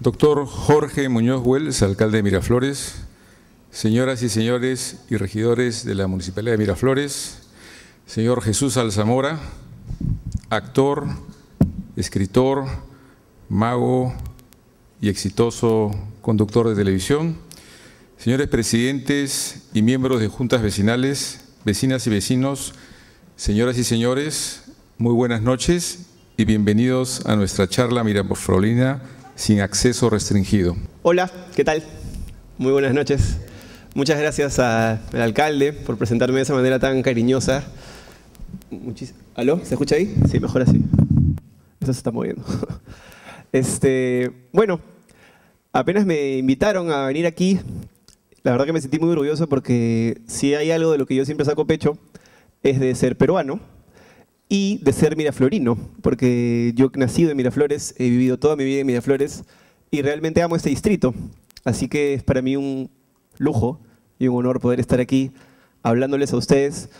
Doctor Jorge Muñoz Wells, alcalde de Miraflores, señoras y señores y regidores de la Municipalidad de Miraflores, señor Jesús Alzamora, actor, escritor, mago y exitoso conductor de televisión, señores presidentes y miembros de juntas vecinales, vecinas y vecinos, señoras y señores, muy buenas noches y bienvenidos a nuestra charla Miraflorina sin acceso restringido. Hola, ¿qué tal? Muy buenas noches. Muchas gracias al alcalde por presentarme de esa manera tan cariñosa. ¿Aló? ¿Se escucha ahí? Sí, mejor así. Eso se está moviendo. Este, bueno, apenas me invitaron a venir aquí, la verdad que me sentí muy orgulloso porque si hay algo de lo que yo siempre saco pecho es de ser peruano y de ser miraflorino, porque yo nacido en Miraflores, he vivido toda mi vida en Miraflores y realmente amo este distrito. Así que es para mí un lujo y un honor poder estar aquí hablándoles a ustedes,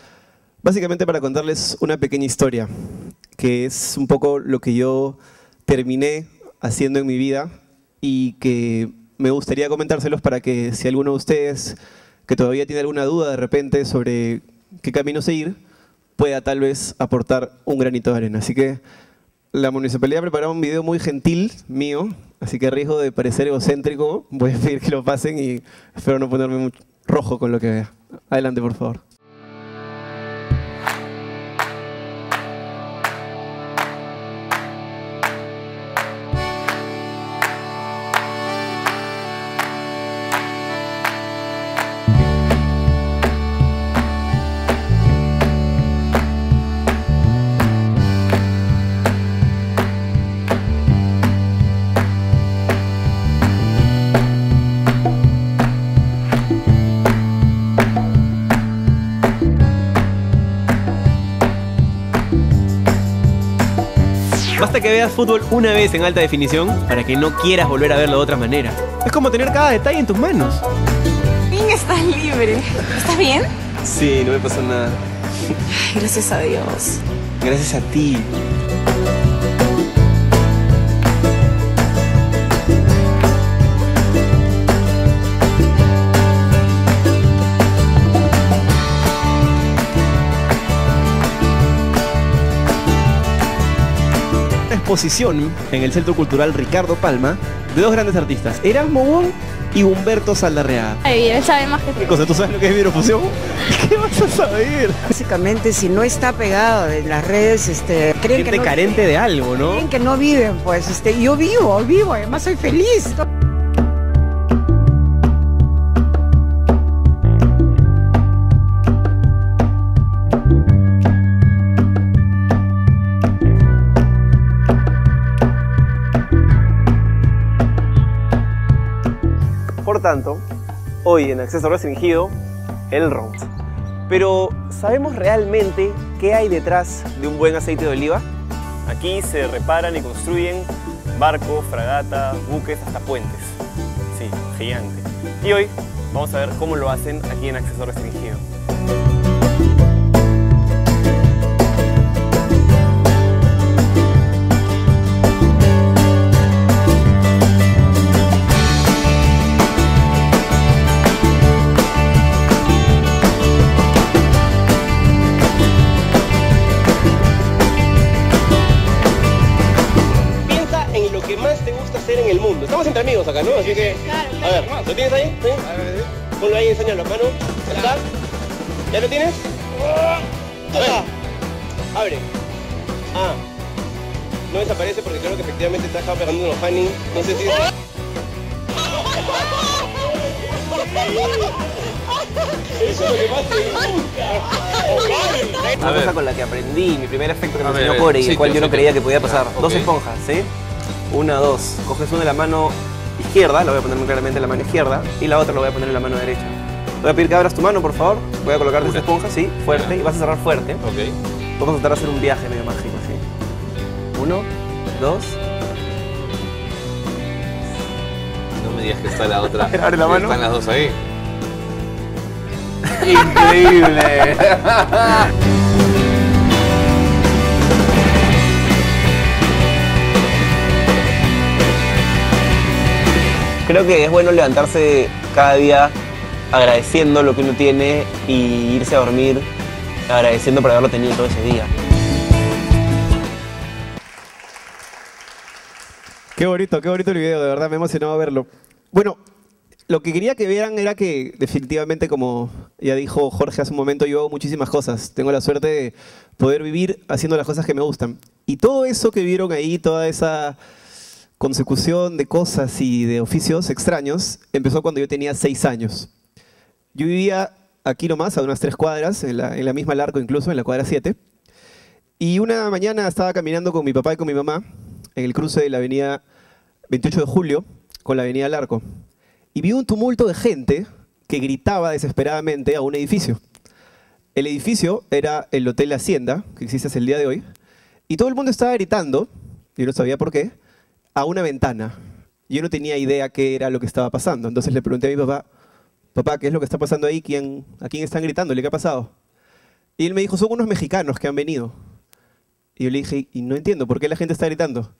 básicamente para contarles una pequeña historia, que es un poco lo que yo terminé haciendo en mi vida y que me gustaría comentárselos para que si alguno de ustedes que todavía tiene alguna duda de repente sobre qué camino seguir, pueda tal vez aportar un granito de arena. Así que la municipalidad ha preparado un video muy gentil mío, así que a riesgo de parecer egocéntrico, voy a pedir que lo pasen y espero no ponerme muy rojo con lo que vea. Adelante, por favor. Basta que veas fútbol una vez en alta definición para que no quieras volver a verlo de otra manera. Es como tener cada detalle en tus manos. Bien, estás libre. ¿Estás bien? Sí, no me pasa nada. Gracias a Dios. Gracias a ti. Exposición en el Centro Cultural Ricardo Palma de dos grandes artistas, Erasmo Wong y Humberto Saldarrea. Ay, él sabe más que tú. ¿Qué cosa? ¿Tú sabes lo que es virofusión? ¿Qué vas a saber? Básicamente, si no está pegado en las redes, este, creen Gente que no, carente de algo, ¿no? creen que no viven, pues, este, yo vivo, vivo, además soy feliz. Tanto, hoy en acceso restringido, el round. Pero, ¿sabemos realmente qué hay detrás de un buen aceite de oliva? Aquí se reparan y construyen barcos, fragatas, buques, hasta puentes. Sí, gigante. Y hoy vamos a ver cómo lo hacen aquí en acceso restringido. Amigos acá, ¿no? Así que. A ver, ¿lo tienes ahí? ¿Sí? Ponlo ahí, enséñalo, mano. ¿Está? ¿Ya lo tienes? A ver. Abre. Ah. No desaparece porque creo que efectivamente te has estado pegando unos fanning. No sé si. Eso es lo que más te gusta. Una cosa con la que aprendí, mi primer efecto que me enseñó a ver, Core y el cual yo no creía que podía pasar. Ya, Dos esponjas, ¿sí? Una, dos. Coges una en la mano izquierda, la voy a poner muy claramente en la mano izquierda, y la otra la voy a poner en la mano derecha. Voy a pedir que abras tu mano, por favor. Voy a colocarte esta esponja, sí, fuerte, y vas a cerrar fuerte. Ok. Vamos a tratar de hacer un viaje medio mágico, ¿sí? Uno, dos. No me digas que está la otra. Abre la mano. Están las dos ahí. ¡Increíble! Creo que es bueno levantarse cada día agradeciendo lo que uno tiene y irse a dormir agradeciendo por haberlo tenido todo ese día. Qué bonito, qué bonito el video, de verdad me emocionaba verlo. Bueno, lo que quería que vieran era que definitivamente, como ya dijo Jorge hace un momento, yo hago muchísimas cosas. Tengo la suerte de poder vivir haciendo las cosas que me gustan. Y todo eso que vieron ahí, toda esa consecución de cosas y de oficios extraños, empezó cuando yo tenía seis años. Yo vivía aquí nomás, a unas tres cuadras, en la, misma Larco incluso, en la cuadra 7. Y una mañana estaba caminando con mi papá y con mi mamá en el cruce de la avenida 28 de Julio con la avenida Larco. Y vi un tumulto de gente que gritaba desesperadamente a un edificio. El edificio era el Hotel Hacienda, que existe hasta el día de hoy, y todo el mundo estaba gritando, y no sabía por qué, a una ventana. Yo no tenía idea qué era lo que estaba pasando. Entonces le pregunté a mi papá, papá, ¿qué es lo que está pasando ahí? ¿Quién, ¿A quién están gritando? ¿Qué ha pasado? Y él me dijo, son unos mexicanos que han venido. Y yo le dije, y no entiendo, ¿por qué la gente está gritando?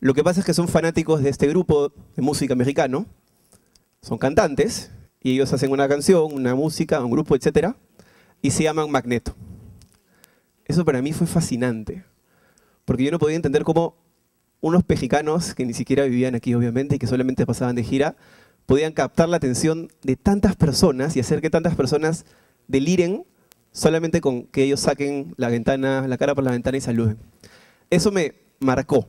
Lo que pasa es que son fanáticos de este grupo de música mexicano, son cantantes, y ellos hacen una canción, una música, un grupo, etc. Y se llaman Magneto. Eso para mí fue fascinante, porque yo no podía entender cómo unos mexicanos que ni siquiera vivían aquí, obviamente, y que solamente pasaban de gira, podían captar la atención de tantas personas y hacer que tantas personas deliren solamente con que ellos saquen la ventana, la cara por la ventana y saluden. Eso me marcó.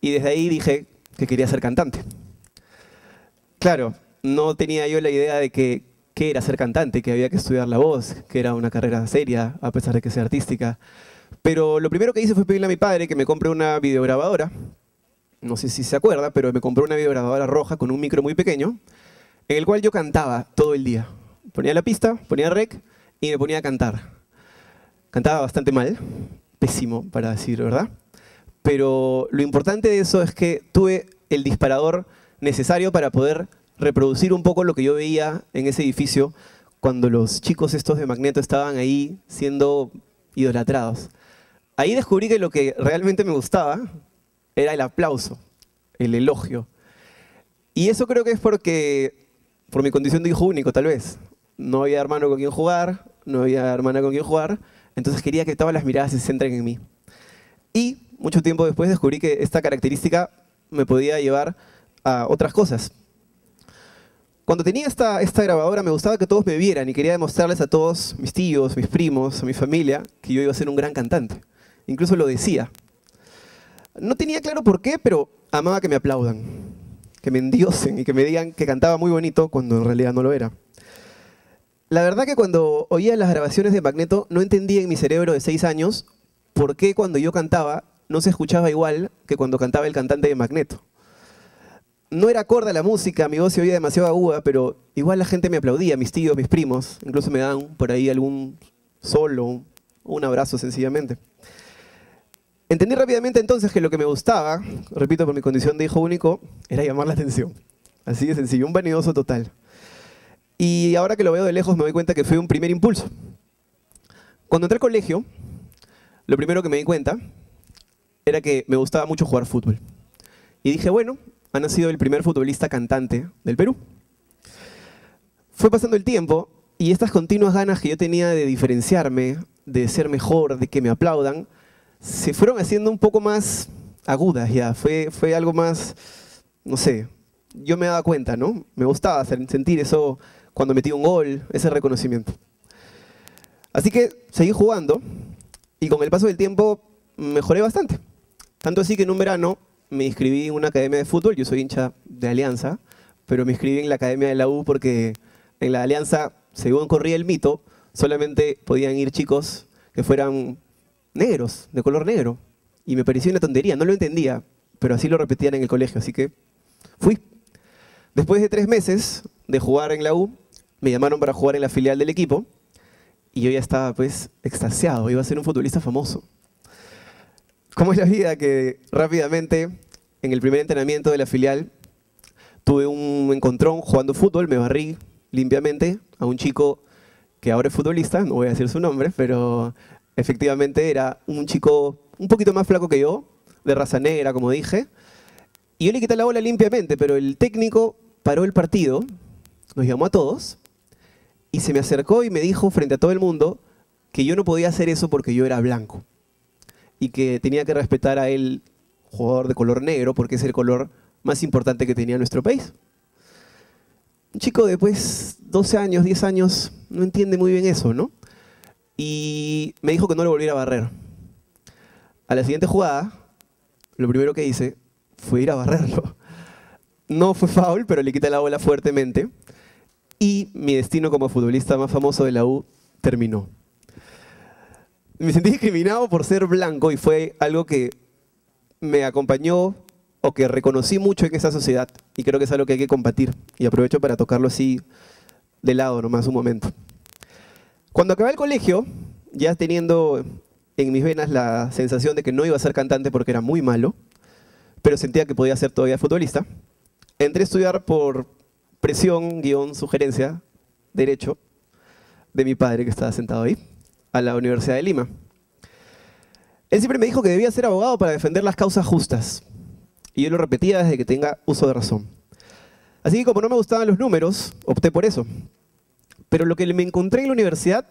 Y desde ahí dije que quería ser cantante. Claro, no tenía yo la idea de que qué era ser cantante, que había que estudiar la voz, que era una carrera seria, a pesar de que sea artística. Pero lo primero que hice fue pedirle a mi padre que me compre una videograbadora no sé si se acuerda, pero me compró una videograbadora roja con un micro muy pequeño, en el cual yo cantaba todo el día. Ponía la pista, ponía rec y me ponía a cantar. Cantaba bastante mal, pésimo para decir verdad, pero lo importante de eso es que tuve el disparador necesario para poder reproducir un poco lo que yo veía en ese edificio cuando los chicos estos de Magneto estaban ahí siendo idolatrados. Ahí descubrí que lo que realmente me gustaba era el aplauso, el elogio. Y eso creo que es porque, por mi condición de hijo único tal vez, no había hermano con quien jugar, no había hermana con quien jugar, entonces quería que todas las miradas se centren en mí. Y mucho tiempo después descubrí que esta característica me podía llevar a otras cosas. Cuando tenía esta, esta grabadora me gustaba que todos me vieran y quería demostrarles a todos, mis tíos, mis primos, a mi familia, que yo iba a ser un gran cantante. Incluso lo decía. No tenía claro por qué, pero amaba que me aplaudan, que me endiosen y que me digan que cantaba muy bonito cuando en realidad no lo era. La verdad que cuando oía las grabaciones de Magneto no entendía en mi cerebro de seis años por qué cuando yo cantaba no se escuchaba igual que cuando cantaba el cantante de Magneto. No era acorde la música, mi voz se oía demasiado aguda, pero igual la gente me aplaudía, mis tíos, mis primos, incluso me dan por ahí algún solo, un abrazo sencillamente. Entendí rápidamente entonces que lo que me gustaba, repito por mi condición de hijo único, era llamar la atención. Así de sencillo, un vanidoso total. Y ahora que lo veo de lejos me doy cuenta que fue un primer impulso. Cuando entré al colegio, lo primero que me di cuenta era que me gustaba mucho jugar fútbol. Y dije, bueno, ha nacido el primer futbolista cantante del Perú. Fue pasando el tiempo y estas continuas ganas que yo tenía de diferenciarme, de ser mejor, de que me aplaudan, se fueron haciendo un poco más agudas ya, fue, fue algo más, no sé, yo me daba cuenta, ¿no? Me gustaba sentir eso cuando metí un gol, ese reconocimiento. Así que seguí jugando y con el paso del tiempo mejoré bastante. Tanto así que en un verano me inscribí en una academia de fútbol, yo soy hincha de Alianza, pero me inscribí en la academia de la U porque en la Alianza, según corría el mito, solamente podían ir chicos que fueran negros, de color negro. Y me pareció una tontería, no lo entendía, pero así lo repetían en el colegio, así que fui. Después de tres meses de jugar en la U, me llamaron para jugar en la filial del equipo y yo ya estaba pues extasiado, iba a ser un futbolista famoso. ¿Cómo es la vida que rápidamente en el primer entrenamiento de la filial tuve un encontrón jugando fútbol, me barrí limpiamente a un chico que ahora es futbolista, no voy a decir su nombre, pero efectivamente era un chico un poquito más flaco que yo, de raza negra, como dije, y yo le quité la bola limpiamente, pero el técnico paró el partido, nos llamó a todos y se me acercó y me dijo frente a todo el mundo que yo no podía hacer eso porque yo era blanco y que tenía que respetar a él, jugador de color negro, porque es el color más importante que tenía nuestro país. Un chico de pues 12 años, 10 años, no entiende muy bien eso, ¿no? Y me dijo que no lo volviera a barrer. A la siguiente jugada, lo primero que hice fue ir a barrerlo. No fue foul, pero le quité la bola fuertemente. Y mi destino como futbolista más famoso de la U terminó. Me sentí discriminado por ser blanco y fue algo que me acompañó o que reconocí mucho en esa sociedad. Y creo que es algo que hay que combatir. Y aprovecho para tocarlo así de lado nomás un momento. Cuando acabé el colegio, ya teniendo en mis venas la sensación de que no iba a ser cantante porque era muy malo, pero sentía que podía ser todavía futbolista, entré a estudiar por presión, guion, sugerencia, derecho, de mi padre que estaba sentado ahí, a la Universidad de Lima. Él siempre me dijo que debía ser abogado para defender las causas justas. Y yo lo repetía desde que tenga uso de razón. Así que como no me gustaban los números, opté por eso. Pero lo que me encontré en la universidad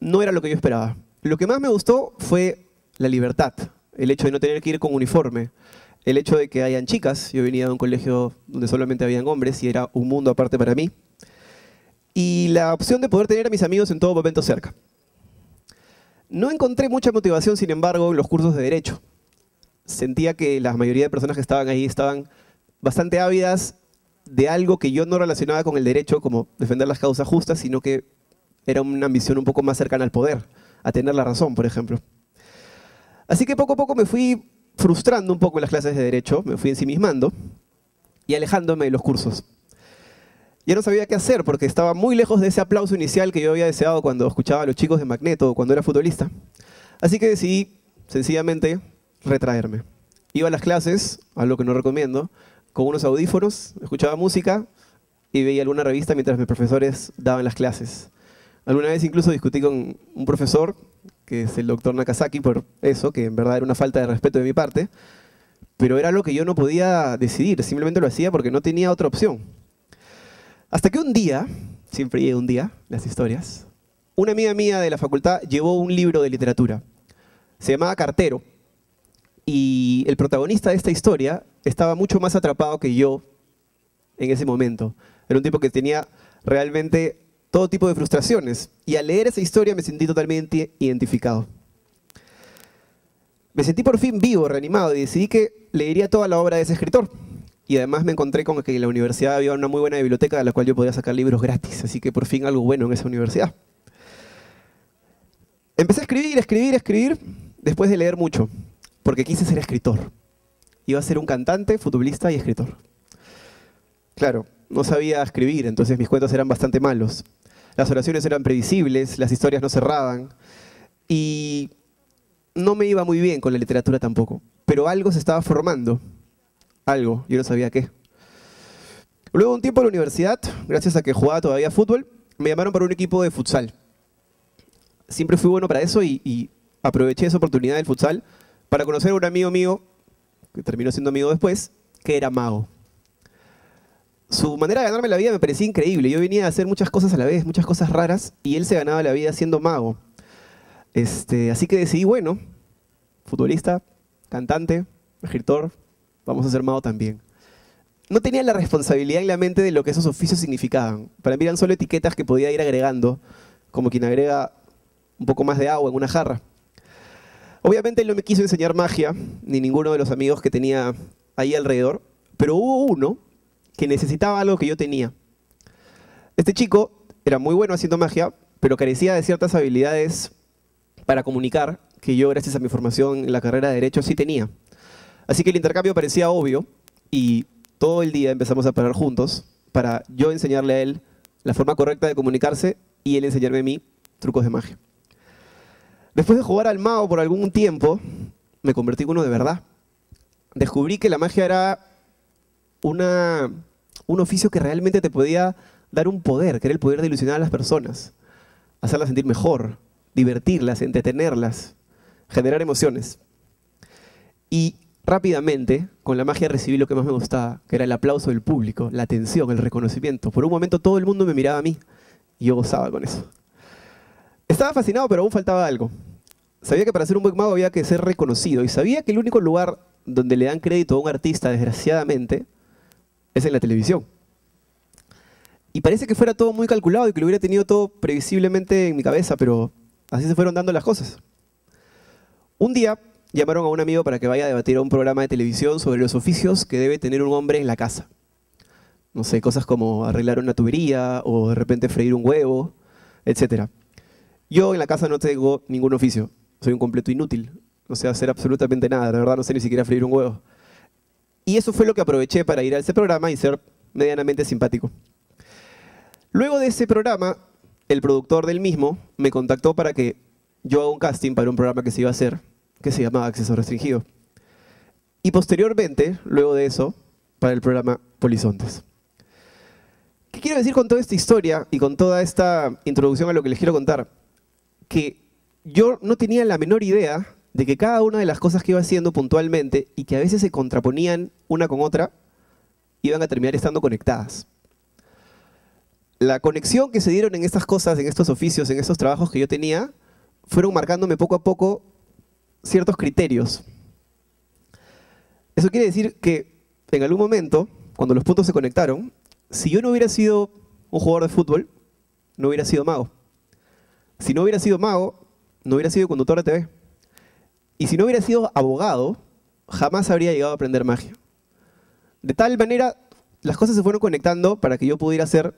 no era lo que yo esperaba. Lo que más me gustó fue la libertad, el hecho de no tener que ir con uniforme, el hecho de que hayan chicas, yo venía de un colegio donde solamente habían hombres y era un mundo aparte para mí, y la opción de poder tener a mis amigos en todo momento cerca. No encontré mucha motivación, sin embargo, en los cursos de Derecho. Sentía que la mayoría de personas que estaban ahí estaban bastante ávidas de algo que yo no relacionaba con el derecho, como defender las causas justas, sino que era una ambición un poco más cercana al poder, a tener la razón, por ejemplo. Así que poco a poco me fui frustrando un poco en las clases de derecho, me fui ensimismando y alejándome de los cursos. Ya no sabía qué hacer porque estaba muy lejos de ese aplauso inicial que yo había deseado cuando escuchaba a los chicos de Magneto o cuando era futbolista. Así que decidí sencillamente retraerme. Iba a las clases, algo que no recomiendo, con unos audífonos, escuchaba música y veía alguna revista mientras mis profesores daban las clases. Alguna vez incluso discutí con un profesor, que es el doctor Nakazaki, por eso, que en verdad era una falta de respeto de mi parte, pero era algo que yo no podía decidir, simplemente lo hacía porque no tenía otra opción. Hasta que un día, siempre llega un día, las historias, una amiga mía de la facultad llevó un libro de literatura. Se llamaba Cartero. Y el protagonista de esta historia estaba mucho más atrapado que yo en ese momento. Era un tipo que tenía realmente todo tipo de frustraciones. Y al leer esa historia me sentí totalmente identificado. Me sentí por fin vivo, reanimado, y decidí que leería toda la obra de ese escritor. Y además me encontré con que en la universidad había una muy buena biblioteca de la cual yo podía sacar libros gratis. Así que por fin algo bueno en esa universidad. Empecé a escribir, escribir, escribir, después de leer mucho, porque quise ser escritor. Iba a ser un cantante, futbolista y escritor. Claro, no sabía escribir, entonces mis cuentos eran bastante malos. Las oraciones eran previsibles, las historias no cerraban y no me iba muy bien con la literatura tampoco. Pero algo se estaba formando, algo, yo no sabía qué. Luego un tiempo en la universidad, gracias a que jugaba todavía fútbol, me llamaron para un equipo de futsal. Siempre fui bueno para eso y, y aproveché esa oportunidad del futsal para conocer a un amigo mío, que terminó siendo amigo después, que era mago su manera de ganarme la vida me parecía increíble. Yo venía a hacer muchas cosas a la vez, muchas cosas raras, y él se ganaba la vida siendo mago. Este, así que decidí, bueno, futbolista, cantante, escritor, vamos a ser mago también. No tenía la responsabilidad en la mente de lo que esos oficios significaban. Para mí eran solo etiquetas que podía ir agregando, como quien agrega un poco más de agua en una jarra. Obviamente él no me quiso enseñar magia, ni ninguno de los amigos que tenía ahí alrededor, pero hubo uno que necesitaba algo que yo tenía. Este chico era muy bueno haciendo magia, pero carecía de ciertas habilidades para comunicar que yo, gracias a mi formación en la carrera de Derecho, sí tenía. Así que el intercambio parecía obvio y todo el día empezamos a parar juntos para yo enseñarle a él la forma correcta de comunicarse y él enseñarme a mí trucos de magia. Después de jugar al mago por algún tiempo, me convertí en uno de verdad. Descubrí que la magia era un oficio que realmente te podía dar un poder, que era el poder de ilusionar a las personas, hacerlas sentir mejor, divertirlas, entretenerlas, generar emociones. Y rápidamente, con la magia recibí lo que más me gustaba, que era el aplauso del público, la atención, el reconocimiento. Por un momento todo el mundo me miraba a mí y yo gozaba con eso. Estaba fascinado, pero aún faltaba algo. Sabía que para ser un buen mago había que ser reconocido y sabía que el único lugar donde le dan crédito a un artista, desgraciadamente, es en la televisión. Y parece que fuera todo muy calculado y que lo hubiera tenido todo previsiblemente en mi cabeza, pero así se fueron dando las cosas. Un día llamaron a un amigo para que vaya a debatir a un programa de televisión sobre los oficios que debe tener un hombre en la casa. No sé, cosas como arreglar una tubería o de repente freír un huevo, etc. Yo en la casa no tengo ningún oficio, soy un completo inútil, no sé hacer absolutamente nada, la verdad no sé ni siquiera freír un huevo. Y eso fue lo que aproveché para ir a ese programa y ser medianamente simpático. Luego de ese programa, el productor del mismo me contactó para que yo haga un casting para un programa que se iba a hacer, que se llamaba Acceso Restringido. Y posteriormente, luego de eso, para el programa Polizontes. ¿Qué quiero decir con toda esta historia y con toda esta introducción a lo que les quiero contar? Que yo no tenía la menor idea de que cada una de las cosas que iba haciendo puntualmente y que a veces se contraponían una con otra, iban a terminar estando conectadas. La conexión que se dieron en estas cosas, en estos oficios, en estos trabajos que yo tenía, fueron marcándome poco a poco ciertos criterios. Eso quiere decir que en algún momento, cuando los puntos se conectaron, si yo no hubiera sido un jugador de fútbol, no hubiera sido mago. Si no hubiera sido mago, no hubiera sido conductor de TV. Y si no hubiera sido abogado, jamás habría llegado a aprender magia. De tal manera, las cosas se fueron conectando para que yo pudiera hacer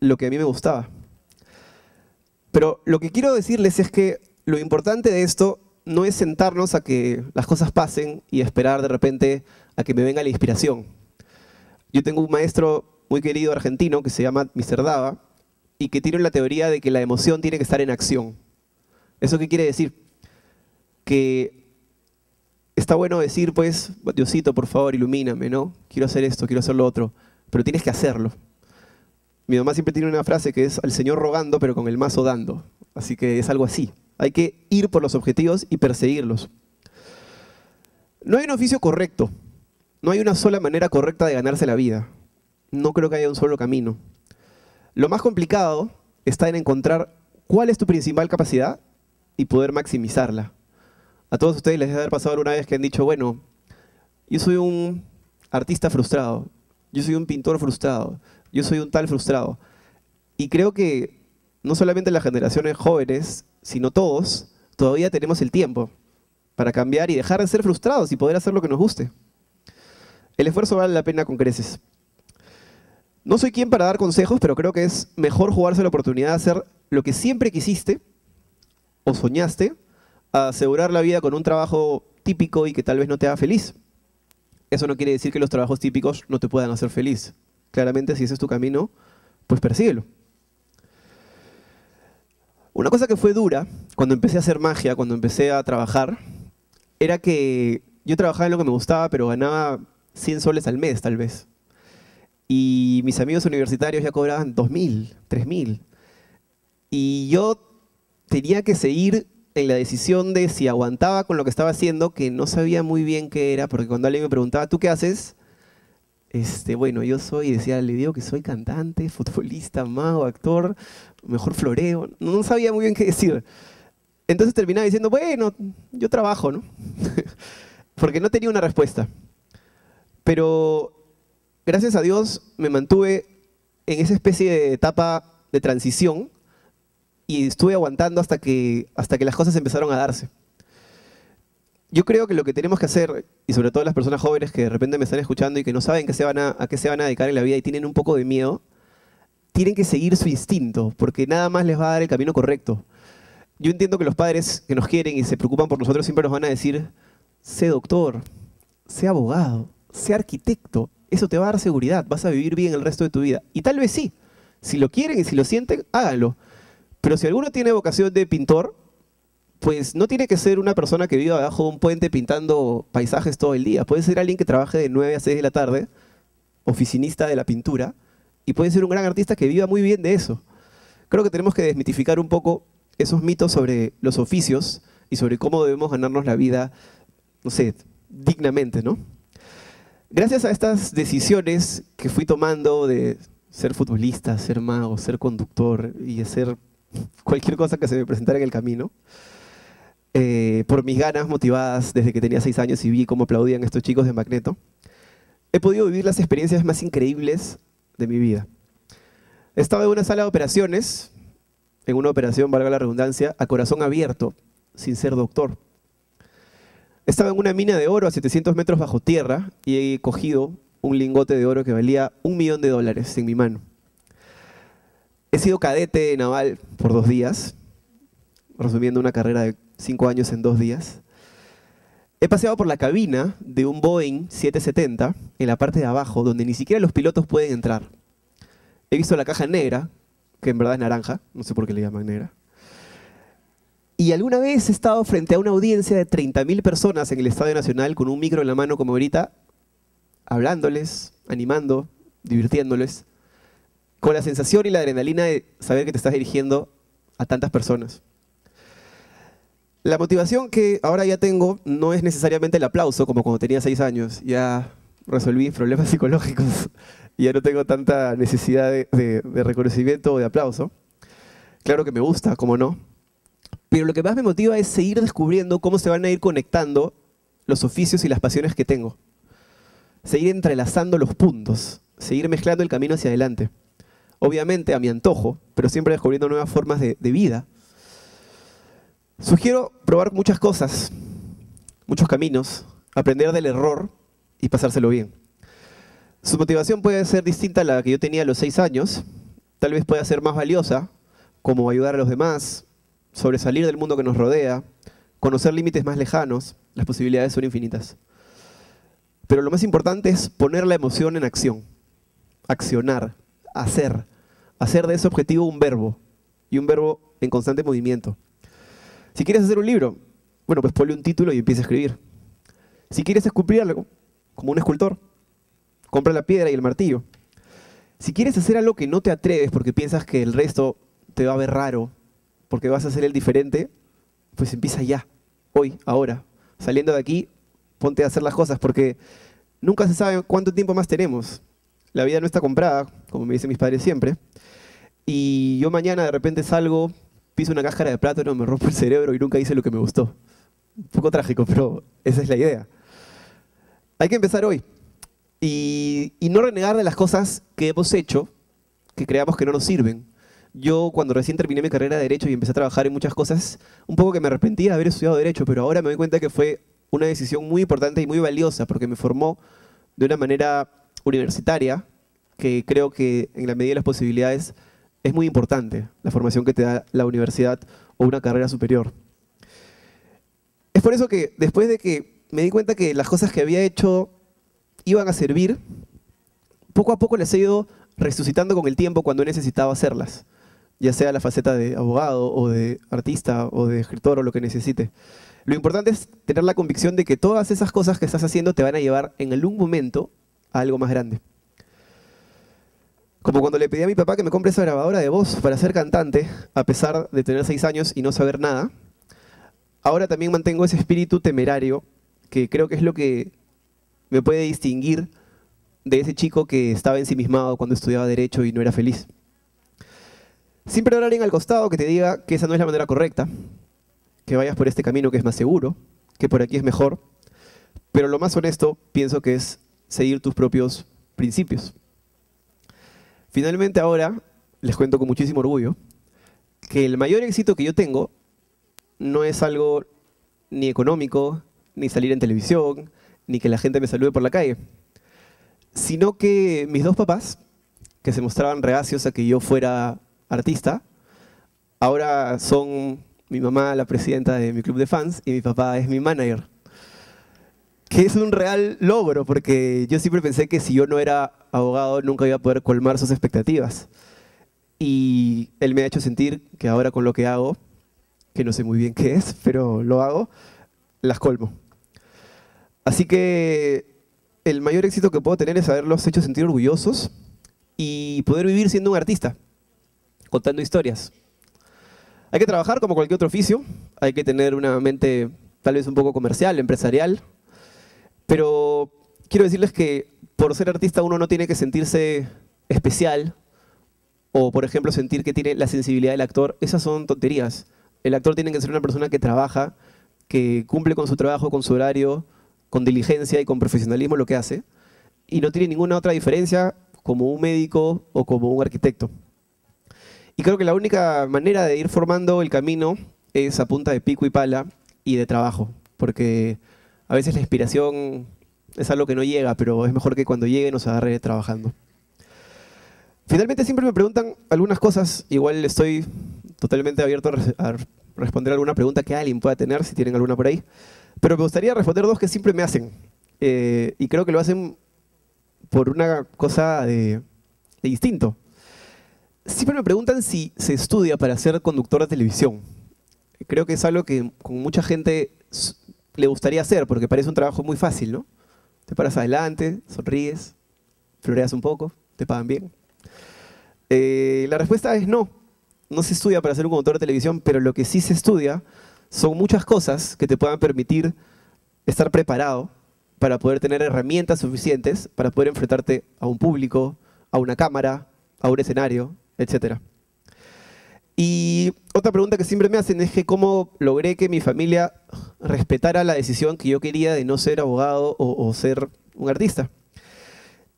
lo que a mí me gustaba. Pero lo que quiero decirles es que lo importante de esto no es sentarnos a que las cosas pasen y esperar de repente a que me venga la inspiración. Yo tengo un maestro muy querido argentino que se llama Mr. Dava y que tiene la teoría de que la emoción tiene que estar en acción. ¿Eso qué quiere decir? Que está bueno decir, pues, Diosito, por favor, ilumíname, ¿no? Quiero hacer esto, quiero hacer lo otro, pero tienes que hacerlo. Mi mamá siempre tiene una frase que es al Señor rogando, pero con el mazo dando. Así que es algo así. Hay que ir por los objetivos y perseguirlos. No hay un oficio correcto. No hay una sola manera correcta de ganarse la vida. No creo que haya un solo camino. Lo más complicado está en encontrar cuál es tu principal capacidad y poder maximizarla. A todos ustedes les debe haber pasado una vez que han dicho, bueno, yo soy un artista frustrado, yo soy un pintor frustrado, yo soy un tal frustrado. Y creo que no solamente las generaciones jóvenes, sino todos, todavía tenemos el tiempo para cambiar y dejar de ser frustrados y poder hacer lo que nos guste. El esfuerzo vale la pena con creces. No soy quien para dar consejos, pero creo que es mejor jugarse la oportunidad de hacer lo que siempre quisiste o soñaste, a asegurar la vida con un trabajo típico y que tal vez no te haga feliz. Eso no quiere decir que los trabajos típicos no te puedan hacer feliz. Claramente, si ese es tu camino, pues persíguelo. Una cosa que fue dura cuando empecé a hacer magia, cuando empecé a trabajar, era que yo trabajaba en lo que me gustaba, pero ganaba 100 soles al mes, tal vez. Y mis amigos universitarios ya cobraban 2.000, 3.000. Y yo tenía que seguir en la decisión de si aguantaba con lo que estaba haciendo, que no sabía muy bien qué era, porque cuando alguien me preguntaba, ¿tú qué haces? Este, bueno, yo soy, decía, le digo que soy cantante, futbolista, mago, actor, mejor floreo. No sabía muy bien qué decir. Entonces terminaba diciendo, bueno, yo trabajo, ¿no? Porque no tenía una respuesta. Pero gracias a Dios me mantuve en esa especie de etapa de transición y estuve aguantando hasta que, hasta que las cosas empezaron a darse. Yo creo que lo que tenemos que hacer, y sobre todo las personas jóvenes que de repente me están escuchando y que no saben qué se van a, a qué se van a dedicar en la vida y tienen un poco de miedo, tienen que seguir su instinto, porque nada más les va a dar el camino correcto. Yo entiendo que los padres que nos quieren y se preocupan por nosotros siempre nos van a decir, sé doctor, sé abogado, sé arquitecto, eso te va a dar seguridad, vas a vivir bien el resto de tu vida. Y tal vez sí, si lo quieren y si lo sienten, háganlo. Pero si alguno tiene vocación de pintor, pues no tiene que ser una persona que viva abajo de un puente pintando paisajes todo el día. Puede ser alguien que trabaje de 9 a 6 de la tarde, oficinista de la pintura, y puede ser un gran artista que viva muy bien de eso. Creo que tenemos que desmitificar un poco esos mitos sobre los oficios y sobre cómo debemos ganarnos la vida, no sé, dignamente, ¿no? Gracias a estas decisiones que fui tomando de ser futbolista, ser mago, ser conductor y hacer cualquier cosa que se me presentara en el camino, eh, por mis ganas motivadas desde que tenía seis años y vi cómo aplaudían estos chicos de Magneto, he podido vivir las experiencias más increíbles de mi vida. Estaba en una sala de operaciones, en una operación, valga la redundancia, a corazón abierto, sin ser doctor. Estaba en una mina de oro a 700 metros bajo tierra y he cogido un lingote de oro que valía un millón de dólares en mi mano. He sido cadete naval por dos días, resumiendo una carrera de cinco años en dos días. He paseado por la cabina de un Boeing 770 en la parte de abajo, donde ni siquiera los pilotos pueden entrar. He visto la caja negra, que en verdad es naranja, no sé por qué le llaman negra. Y alguna vez he estado frente a una audiencia de 30.000 personas en el Estadio Nacional con un micro en la mano como ahorita, hablándoles, animando, divirtiéndoles, con la sensación y la adrenalina de saber que te estás dirigiendo a tantas personas. La motivación que ahora ya tengo no es necesariamente el aplauso, como cuando tenía seis años. Ya resolví problemas psicológicos y ya no tengo tanta necesidad de, reconocimiento o de aplauso. Claro que me gusta, como no. Pero lo que más me motiva es seguir descubriendo cómo se van a ir conectando los oficios y las pasiones que tengo. Seguir entrelazando los puntos, seguir mezclando el camino hacia adelante. Obviamente a mi antojo, pero siempre descubriendo nuevas formas de, vida. Sugiero probar muchas cosas, muchos caminos, aprender del error y pasárselo bien. Su motivación puede ser distinta a la que yo tenía a los seis años, tal vez pueda ser más valiosa, como ayudar a los demás, sobresalir del mundo que nos rodea, conocer límites más lejanos, las posibilidades son infinitas. Pero lo más importante es poner la emoción en acción, accionar, hacer, hacer de ese objetivo un verbo y un verbo en constante movimiento. Si quieres hacer un libro, bueno, pues ponle un título y empieza a escribir. Si quieres esculpir algo, como un escultor, compra la piedra y el martillo. Si quieres hacer algo que no te atreves porque piensas que el resto te va a ver raro, porque vas a ser el diferente, pues empieza ya, hoy, ahora. Saliendo de aquí, ponte a hacer las cosas, porque nunca se sabe cuánto tiempo más tenemos. La vida no está comprada, como me dicen mis padres siempre. Y yo mañana de repente salgo, piso una cáscara de plátano, me rompo el cerebro y nunca hice lo que me gustó. Un poco trágico, pero esa es la idea. Hay que empezar hoy. Y, no renegar de las cosas que hemos hecho, que creamos que no nos sirven, yo cuando recién terminé mi carrera de Derecho y empecé a trabajar en muchas cosas, un poco que me arrepentía de haber estudiado Derecho, pero ahora me doy cuenta que fue una decisión muy importante y muy valiosa porque me formó de una manera universitaria que creo que en la medida de las posibilidades es muy importante la formación que te da la universidad o una carrera superior. Es por eso que después de que me di cuenta que las cosas que había hecho iban a servir, poco a poco las he ido resucitando con el tiempo cuando he necesitado hacerlas ya sea la faceta de abogado o de artista o de escritor o lo que necesite. Lo importante es tener la convicción de que todas esas cosas que estás haciendo te van a llevar en algún momento algo más grande. Como cuando le pedí a mi papá que me compre esa grabadora de voz para ser cantante, a pesar de tener seis años y no saber nada, ahora también mantengo ese espíritu temerario que creo que es lo que me puede distinguir de ese chico que estaba ensimismado cuando estudiaba Derecho y no era feliz. Siempre habrá alguien al costado que te diga que esa no es la manera correcta, que vayas por este camino que es más seguro, que por aquí es mejor, pero lo más honesto pienso que es seguir tus propios principios. Finalmente ahora les cuento con muchísimo orgullo que el mayor éxito que yo tengo no es algo ni económico, ni salir en televisión, ni que la gente me salude por la calle, sino que mis dos papás, que se mostraban reacios a que yo fuera artista, ahora son mi mamá la presidenta de mi club de fans y mi papá es mi manager. Que es un real logro, porque yo siempre pensé que si yo no era abogado nunca iba a poder colmar sus expectativas. Y él me ha hecho sentir que ahora con lo que hago, que no sé muy bien qué es, pero lo hago, las colmo. Así que el mayor éxito que puedo tener es haberlos hecho sentir orgullosos y poder vivir siendo un artista contando historias. Hay que trabajar como cualquier otro oficio, hay que tener una mente tal vez un poco comercial, empresarial, Pero quiero decirles que por ser artista uno no tiene que sentirse especial o, por ejemplo, sentir que tiene la sensibilidad del actor. Esas son tonterías. El actor tiene que ser una persona que trabaja, que cumple con su trabajo, con su horario, con diligencia y con profesionalismo lo que hace. Y no tiene ninguna otra diferencia como un médico o como un arquitecto. Y creo que la única manera de ir formando el camino es a punta de pico y pala y de trabajo, porque a veces la inspiración es algo que no llega, pero es mejor que cuando llegue nos agarre trabajando. Finalmente siempre me preguntan algunas cosas, igual estoy totalmente abierto a, res- a responder alguna pregunta que alguien pueda tener, si tienen alguna por ahí, pero me gustaría responder dos que siempre me hacen, Eh, y creo que lo hacen por una cosa de, de instinto. Siempre me preguntan si se estudia para ser conductor de televisión. Creo que es algo que con mucha gente le gustaría hacer, porque parece un trabajo muy fácil, ¿no? Te paras adelante, sonríes, floreas un poco, te pagan bien. Eh, la respuesta es no. No se estudia para ser un conductor de televisión, pero lo que sí se estudia son muchas cosas que te puedan permitir estar preparado para poder tener herramientas suficientes para poder enfrentarte a un público, a una cámara, a un escenario, etc. Y otra pregunta que siempre me hacen es que cómo logré que mi familia respetara la decisión que yo quería de no ser abogado o, o ser un artista.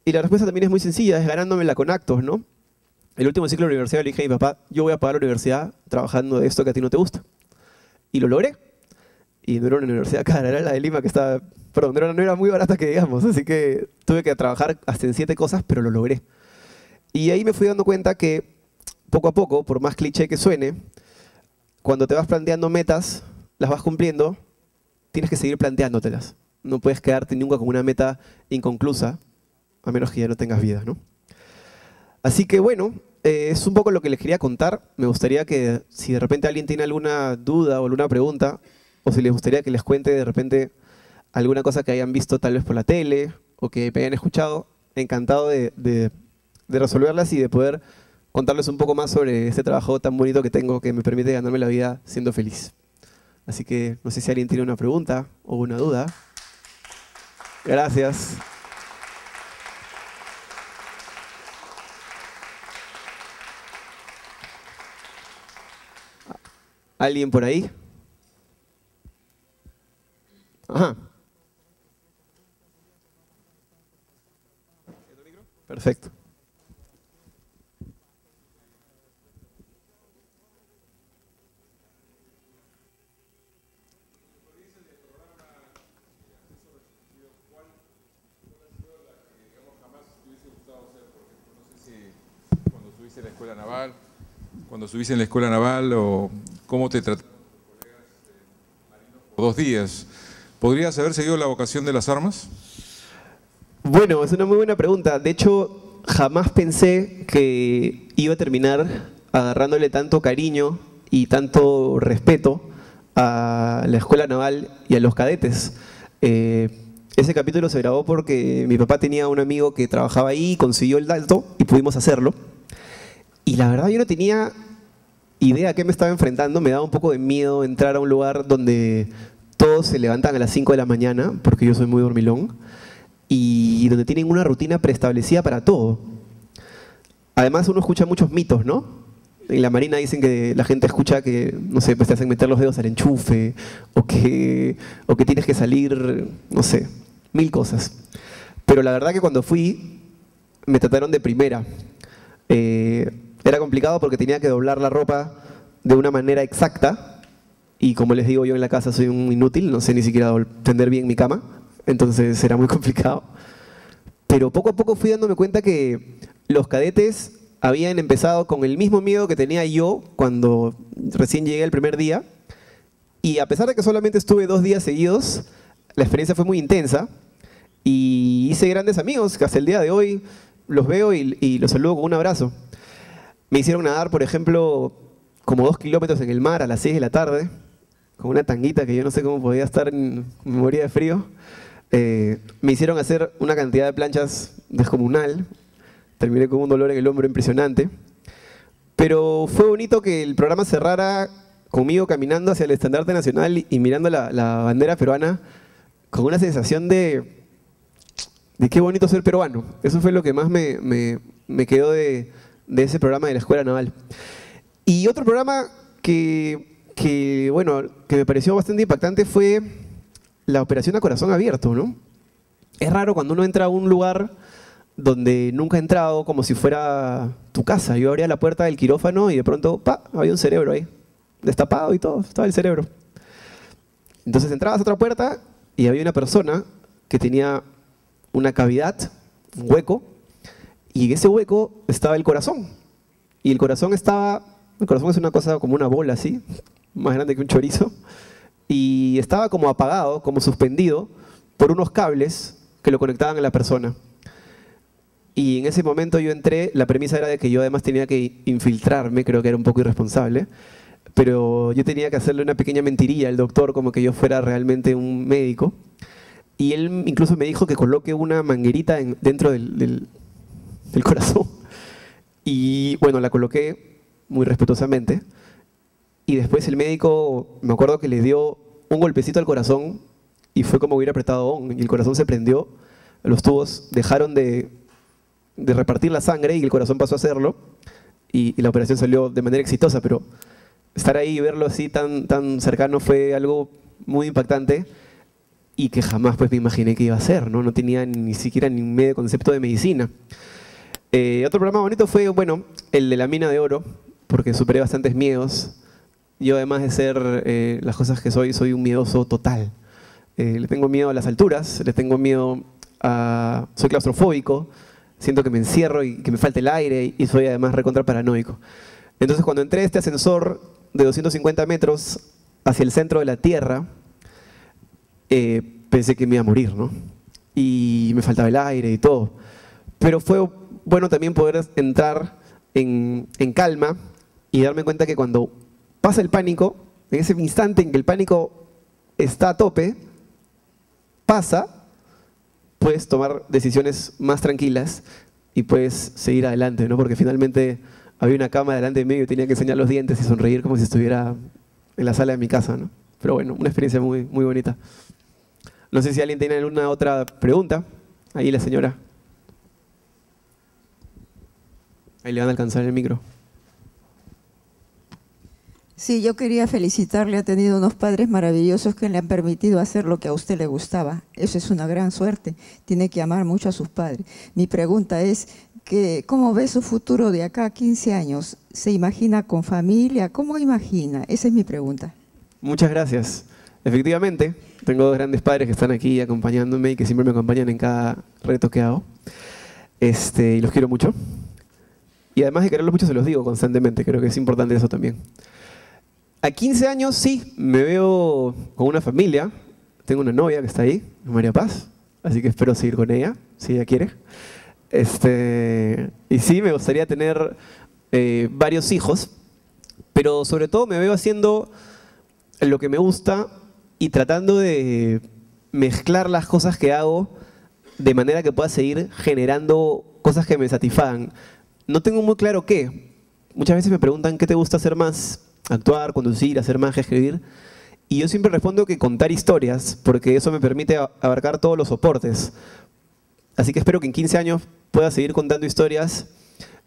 Y la respuesta también es muy sencilla, es ganándomela con actos, ¿no? El último ciclo de la universidad le dije a mi papá, yo voy a pagar la universidad trabajando de esto que a ti no te gusta. Y lo logré. Y no era una universidad cara, era la de Lima que estaba, perdón, no era, muy barata que digamos, así que tuve que trabajar hasta en siete cosas, pero lo logré. Y ahí me fui dando cuenta que poco a poco, por más cliché que suene, cuando te vas planteando metas, las vas cumpliendo, tienes que seguir planteándotelas. No puedes quedarte nunca con una meta inconclusa, a menos que ya no tengas vida, ¿no? Así que bueno, eh, es un poco lo que les quería contar. Me gustaría que si de repente alguien tiene alguna duda o alguna pregunta, o si les gustaría que les cuente de repente alguna cosa que hayan visto tal vez por la tele o que hayan escuchado, encantado de resolverlas y de poder contarles un poco más sobre este trabajo tan bonito que tengo que me permite ganarme la vida siendo feliz. Así que no sé si alguien tiene una pregunta o una duda. Gracias. ¿Alguien por ahí? Ajá. Perfecto. Escuela naval, cuando estuviste en la escuela naval o cómo te trataron marinos por dos días. ¿Podrías haber seguido la vocación de las armas? Bueno, es una muy buena pregunta. De hecho, jamás pensé que iba a terminar agarrándole tanto cariño y tanto respeto a la escuela naval y a los cadetes. Eh, ese capítulo se grabó porque mi papá tenía un amigo que trabajaba ahí, consiguió el dato y pudimos hacerlo. Y la verdad yo no tenía idea a qué me estaba enfrentando, me daba un poco de miedo entrar a un lugar donde todos se levantan a las 5 de la mañana, porque yo soy muy dormilón, y donde tienen una rutina preestablecida para todo. Además uno escucha muchos mitos, ¿no? En la Marina dicen que la gente escucha que, no sé, pues te hacen meter los dedos al enchufe, o que, o que tienes que salir, no sé, mil cosas. Pero la verdad que cuando fui, me trataron de primera. Eh, era complicado porque tenía que doblar la ropa de una manera exacta y como les digo yo en la casa soy un inútil, no sé ni siquiera tender bien mi cama, entonces era muy complicado. Pero poco a poco fui dándome cuenta que los cadetes habían empezado con el mismo miedo que tenía yo cuando recién llegué el primer día y a pesar de que solamente estuve dos días seguidos, la experiencia fue muy intensa y hice grandes amigos que hasta el día de hoy los veo y, y los saludo con un abrazo. Me hicieron nadar, por ejemplo, como dos kilómetros en el mar a las 6 de la tarde, con una tanguita que yo no sé cómo podía estar, en, me moría de frío. Eh, me hicieron hacer una cantidad de planchas descomunal. Terminé con un dolor en el hombro impresionante. Pero fue bonito que el programa cerrara conmigo caminando hacia el estandarte nacional y mirando la, la bandera peruana con una sensación de, de qué bonito ser peruano. Eso fue lo que más me, me- me quedó de, de ese programa de la Escuela Naval. Y otro programa que, que, bueno, que me pareció bastante impactante fue la operación a corazón abierto, ¿no? Es raro cuando uno entra a un lugar donde nunca ha entrado, como si fuera tu casa. Yo abría la puerta del quirófano y de pronto, pa, había un cerebro ahí, destapado y todo, estaba el cerebro. Entonces entrabas a otra puerta y había una persona que tenía una cavidad, un hueco, y en ese hueco estaba el corazón. Y el corazón estaba, el corazón es una cosa como una bola así, más grande que un chorizo, y estaba como apagado, como suspendido por unos cables que lo conectaban a la persona. Y en ese momento yo entré, la premisa era de que yo además tenía que infiltrarme, creo que era un poco irresponsable, pero yo tenía que hacerle una pequeña mentirilla al doctor como que yo fuera realmente un médico. Y él incluso me dijo que coloque una manguerita en- dentro del, del- del corazón. Y bueno, la coloqué muy respetuosamente. Y después el médico, me acuerdo que le dio un golpecito al corazón y fue como hubiera apretado on. Y el corazón se prendió, los tubos dejaron de, de repartir la sangre y el corazón pasó a hacerlo. Y, la operación salió de manera exitosa, pero estar ahí y verlo así tan, tan cercano fue algo muy impactante y que jamás pues me imaginé que iba a ser, ¿no? No tenía ni siquiera ni medio concepto de medicina. Eh, otro programa bonito fue, bueno, el de la mina de oro, porque superé bastantes miedos. Yo además de ser eh, las cosas que soy, soy un miedoso total. Eh, le tengo miedo a las alturas, le tengo miedo a... Soy claustrofóbico, siento que me encierro y que me falta el aire y soy además recontra paranoico. Entonces cuando entré a este ascensor de 250 metros hacia el centro de la Tierra, eh, pensé que me iba a morir, ¿no? Y me faltaba el aire y todo. Pero fue bueno también poder entrar en, calma y darme cuenta que cuando pasa el pánico, en ese instante en que el pánico está a tope, pasa, puedes tomar decisiones más tranquilas y puedes seguir adelante, ¿no? Porque finalmente había una cama delante de mí y tenía que enseñar los dientes y sonreír como si estuviera en la sala de mi casa, ¿no? Pero bueno, una experiencia muy, muy bonita. No sé si alguien tiene alguna otra pregunta. Ahí la señora. Ahí le van a alcanzar el micro. Sí, yo quería felicitarle. Ha tenido unos padres maravillosos que le han permitido hacer lo que a usted le gustaba. Eso es una gran suerte. Tiene que amar mucho a sus padres. Mi pregunta es, que, ¿cómo ve su futuro de acá a 15 años? ¿Se imagina con familia? ¿Cómo imagina? Esa es mi pregunta. Muchas gracias. Efectivamente, tengo dos grandes padres que están aquí acompañándome y que siempre me acompañan en cada reto que hago. Este, y los quiero mucho. Y además de quererlos mucho, se los digo constantemente. Creo que es importante eso también. A 15 años, sí, me veo con una familia. Tengo una novia que está ahí, María Paz. Así que espero seguir con ella, si ella quiere. Este, y sí, me gustaría tener eh, varios hijos. Pero sobre todo me veo haciendo lo que me gusta y tratando de mezclar las cosas que hago de manera que pueda seguir generando cosas que me satisfagan. No tengo muy claro qué. Muchas veces me preguntan qué te gusta hacer más, actuar, conducir, hacer magia, escribir. Y yo siempre respondo que contar historias, porque eso me permite abarcar todos los soportes. Así que espero que en 15 años pueda seguir contando historias,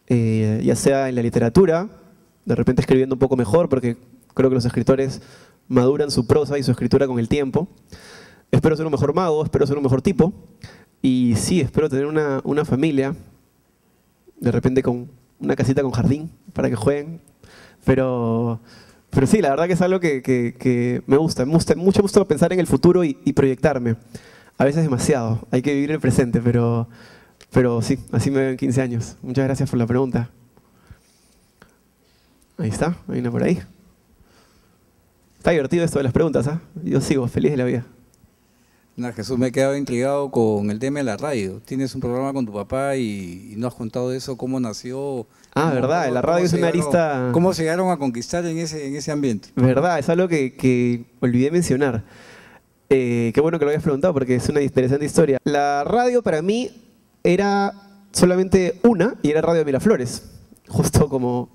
eh, ya sea en la literatura, de repente escribiendo un poco mejor, porque creo que los escritores maduran su prosa y su escritura con el tiempo. Espero ser un mejor mago, espero ser un mejor tipo. Y sí, espero tener una, una familia, de repente con una casita con jardín para que jueguen. Pero, pero sí, la verdad que es algo que, que- me gusta. Me gusta mucho, me gusta pensar en el futuro y, proyectarme. A veces demasiado, hay que vivir el presente, pero, pero sí, así me veo en 15 años. Muchas gracias por la pregunta. Ahí está, hay una por ahí. Está divertido esto de las preguntas, ¿ah? Yo sigo, feliz de la vida. No, Jesús, me he quedado intrigado con el tema de la radio. Tienes un programa con tu papá y, y no has contado eso, cómo nació. Ah, cómo- verdad, la radio es una arista- ¿Cómo se llegaron a conquistar en ese, en ese ambiente? Verdad, es algo que, que olvidé mencionar. Eh, qué bueno que lo hayas preguntado porque es una interesante historia. La radio para mí era solamente una y era Radio Miraflores, justo como,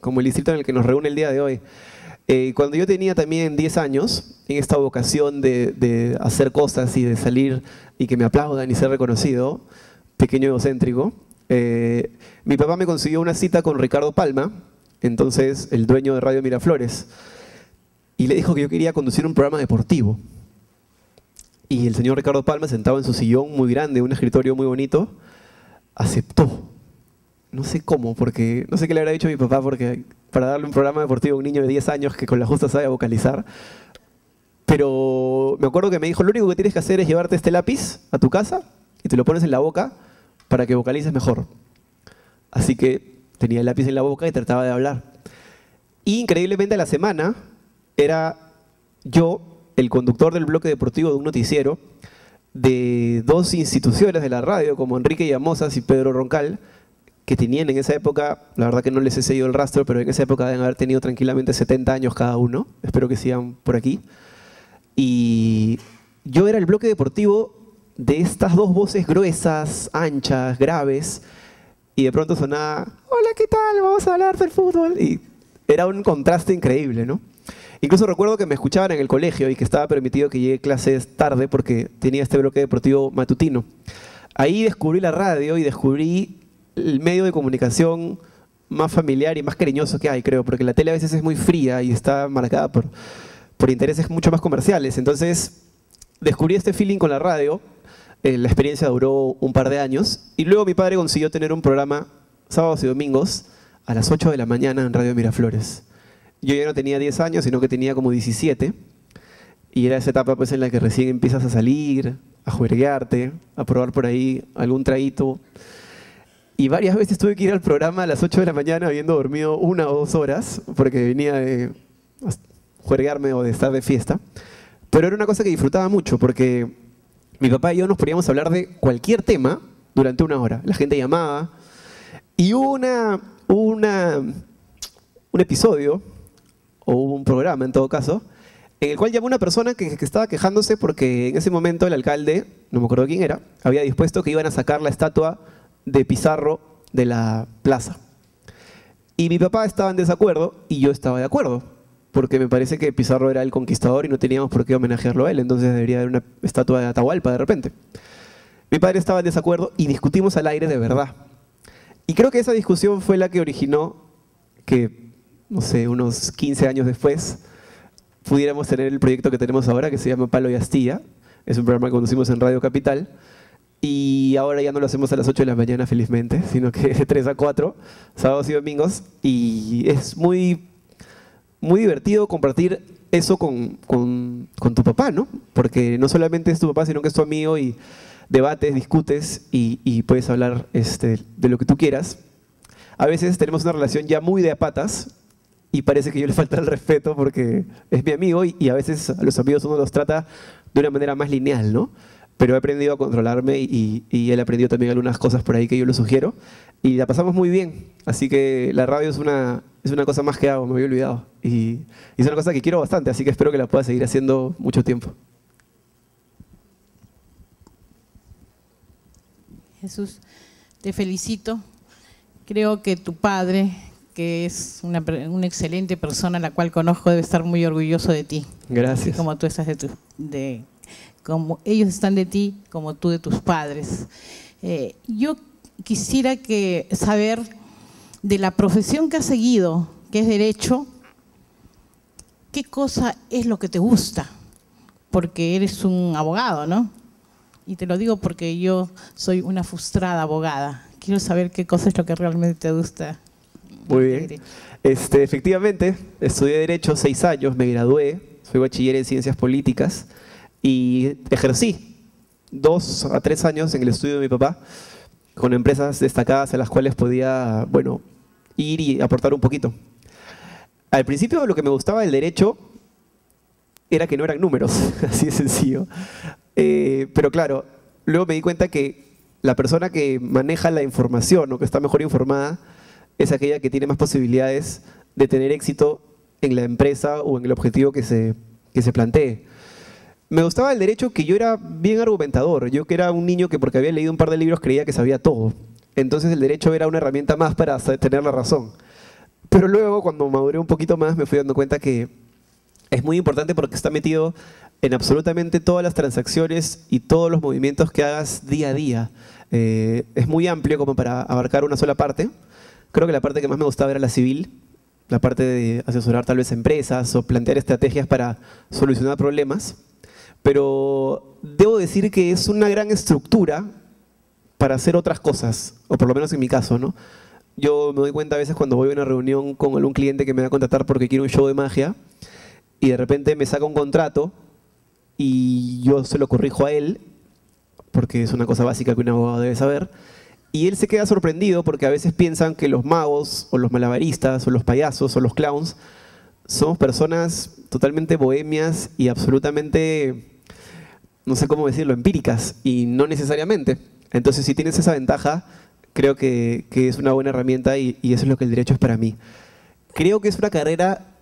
como el distrito en el que nos reúne el día de hoy. Eh, cuando yo tenía también 10 años, en esta vocación de, hacer cosas y de salir y que me aplaudan y ser reconocido, pequeño egocéntrico, eh, mi papá me consiguió una cita con Ricardo Palma, entonces el dueño de Radio Miraflores, y le dijo que yo quería conducir un programa deportivo. Y el señor Ricardo Palma, sentado en su sillón muy grande, un escritorio muy bonito, aceptó. No sé cómo, porque no sé qué le habrá dicho a mi papá, porque para darle un programa deportivo a un niño de 10 años que con la justa sabe vocalizar. Pero me acuerdo que me dijo, lo único que tienes que hacer es llevarte este lápiz a tu casa y te lo pones en la boca para que vocalices mejor. Así que tenía el lápiz en la boca y trataba de hablar. Y increíblemente a la semana era yo el conductor del bloque deportivo de un noticiero de dos instituciones de la radio, como Enrique Llamosas y Pedro Roncal, que tenían en esa época, la verdad que no les he seguido el rastro, pero en esa época deben haber tenido tranquilamente 70 años cada uno. Espero que sigan por aquí. Y yo era el bloque deportivo de estas dos voces gruesas, anchas, graves, y de pronto sonaba, hola, ¿qué tal? Vamos a hablar del fútbol. Y era un contraste increíble, ¿no? Incluso recuerdo que me escuchaban en el colegio y que estaba permitido que llegue clases tarde porque tenía este bloque deportivo matutino. Ahí descubrí la radio y descubrí el medio de comunicación más familiar y más cariñoso que hay, creo, porque la tele a veces es muy fría y está marcada por, por intereses mucho más comerciales. Entonces, descubrí este feeling con la radio. Eh, la experiencia duró un par de años y luego mi padre consiguió tener un programa sábados y domingos a las 8 de la mañana en Radio Miraflores. Yo ya no tenía 10 años, sino que tenía como 17. Y era esa etapa pues, en la que recién empiezas a salir, a juerguearte, a probar por ahí algún traíto. Y varias veces tuve que ir al programa a las 8 de la mañana habiendo dormido una o dos horas, porque venía de juerguearme o de estar de fiesta. Pero era una cosa que disfrutaba mucho, porque mi papá y yo nos poníamos a hablar de cualquier tema durante una hora. La gente llamaba. Y hubo una, una, un episodio o un programa en todo caso, en el cual llamó una persona que, que, estaba quejándose porque en ese momento el alcalde, no me acuerdo quién era, había dispuesto que iban a sacar la estatua de Pizarro de la plaza. Y mi papá estaba en desacuerdo y yo estaba de acuerdo, porque me parece que Pizarro era el conquistador y no teníamos por qué homenajearlo a él, entonces debería haber una estatua de Atahualpa de repente. Mi padre estaba en desacuerdo y discutimos al aire de verdad. Y creo que esa discusión fue la que originó que no sé, unos 15 años después, pudiéramos tener el proyecto que tenemos ahora, que se llama Palo y Astilla. Es un programa que conducimos en Radio Capital. Y ahora ya no lo hacemos a las 8 de la mañana, felizmente, sino que de 3 a 4, sábados y domingos. Y es muy, muy divertido compartir eso con, con, con, tu papá, ¿no? Porque no solamente es tu papá, sino que es tu amigo y debates, discutes y, y puedes hablar este, de lo que tú quieras. A veces tenemos una relación ya muy de patas, y parece que yo le falta el respeto porque es mi amigo y, a veces a los amigos uno los trata de una manera más lineal, ¿no? Pero he aprendido a controlarme y, y él aprendido también algunas cosas por ahí que yo le sugiero y la pasamos muy bien. Así que la radio es una, es una cosa más que hago, me había olvidado. Y, y es una cosa que quiero bastante, así que espero que la pueda seguir haciendo mucho tiempo. Jesús, te felicito. Creo que tu padre que es una, una, excelente persona, la cual conozco, debe estar muy orgulloso de ti. Gracias. Así como tú estás de, tu, de como ellos están de ti, como tú de tus padres. Eh, yo quisiera que saber de la profesión que has seguido, que es derecho, qué cosa es lo que te gusta, porque eres un abogado, ¿no? Y te lo digo porque yo soy una frustrada abogada. Quiero saber qué cosa es lo que realmente te gusta muy bien. Este, efectivamente, estudié Derecho seis años, me gradué, soy bachiller en Ciencias Políticas y ejercí dos a tres años en el estudio de mi papá con empresas destacadas a las cuales podía, bueno, ir y aportar un poquito. Al principio lo que me gustaba del derecho era que no eran números, así de sencillo. Eh, pero claro, luego me di cuenta que la persona que maneja la información o que está mejor informada es aquella que tiene más posibilidades de tener éxito en la empresa o en el objetivo que se, que se plantee. Me gustaba el derecho que yo era bien argumentador, yo que era un niño que porque había leído un par de libros creía que sabía todo. Entonces el derecho era una herramienta más para tener la razón. Pero luego, cuando maduré un poquito más, me fui dando cuenta que es muy importante porque está metido en absolutamente todas las transacciones y todos los movimientos que hagas día a día. Eh, es muy amplio como para abarcar una sola parte. Creo que la parte que más me gustaba era la civil, la parte de asesorar tal vez empresas o plantear estrategias para solucionar problemas. Pero debo decir que es una gran estructura para hacer otras cosas, o por lo menos en mi caso, ¿no? Yo me doy cuenta a veces cuando voy a una reunión con algún cliente que me va a contratar porque quiere un show de magia y de repente me saca un contrato y yo se lo corrijo a él, porque es una cosa básica que un abogado debe saber, y él se queda sorprendido porque a veces piensan que los magos o los malabaristas o los payasos o los clowns somos personas totalmente bohemias y absolutamente, no sé cómo decirlo, empíricas, y no necesariamente. Entonces, si tienes esa ventaja, creo que, que es una buena herramienta y, y eso es lo que el derecho es para mí. Creo que es una carrera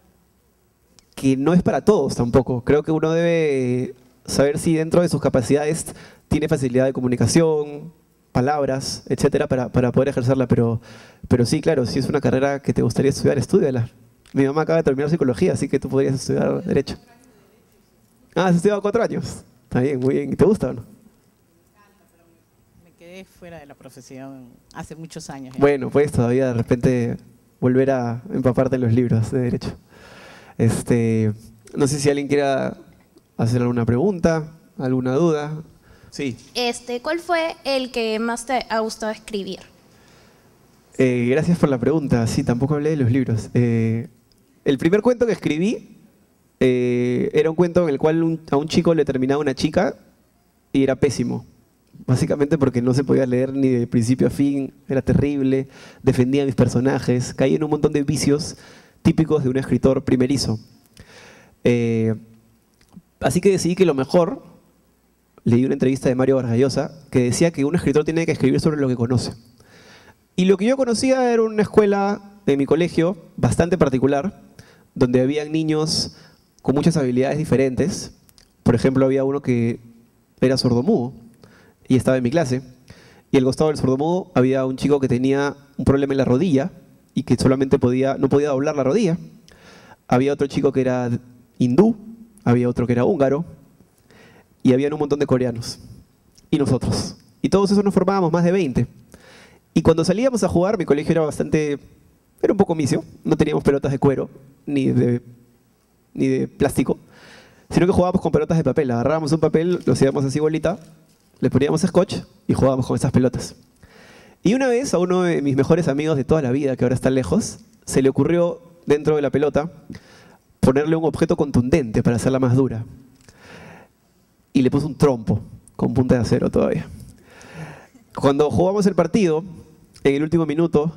que no es para todos tampoco. Creo que uno debe saber si dentro de sus capacidades tiene facilidad de comunicación, palabras, etcétera, para, para poder ejercerla. Pero, pero sí, claro, si es una carrera que te gustaría estudiar, estudiala. Mi mamá acaba de terminar psicología, así que tú podrías estudiar Derecho. Ah, has estudiado cuatro años. Está bien, muy bien. ¿Y te gusta o no? Me quedé fuera de la profesión hace muchos años. ya. Bueno, puedes todavía de repente volver a empaparte en los libros de Derecho. Este, no sé si alguien quiera hacer alguna pregunta, alguna duda. Sí. Este, ¿cuál fue el que más te ha gustado escribir? Eh, gracias por la pregunta. Sí, tampoco hablé de los libros. Eh, el primer cuento que escribí eh, era un cuento en el cual un- a un chico le terminaba una chica y era pésimo. Básicamente porque no se podía leer ni de principio a fin, era terrible, defendía a mis personajes, caía en un montón de vicios típicos de un escritor primerizo. Eh, así que decidí que lo mejor, leí una entrevista de Mario Vargallosa, que decía que un escritor tiene que escribir sobre lo que conoce. Y lo que yo conocía era una escuela de mi colegio bastante particular, donde había niños con muchas habilidades diferentes. Por ejemplo, había uno que era sordomudo y estaba en mi clase. Y al costado del sordomudo había un chico que tenía un problema en la rodilla y que solamente podía, no podía doblar la rodilla. Había otro chico que era hindú, había otro que era húngaro y había un montón de coreanos. Y nosotros. Y todos esos nos formábamos más de 20. Y cuando salíamos a jugar, mi colegio era bastante, era un poco misio, no teníamos pelotas de cuero ni de, ni de plástico, sino que jugábamos con pelotas de papel. Agarrábamos un papel, lo hacíamos así bolita, le poníamos scotch y jugábamos con esas pelotas. Y una vez a uno de mis mejores amigos de toda la vida, que ahora está lejos, se le ocurrió dentro de la pelota ponerle un objeto contundente para hacerla más dura. Y le puso un trompo con punta de acero todavía. Cuando jugamos el partido, en el último minuto,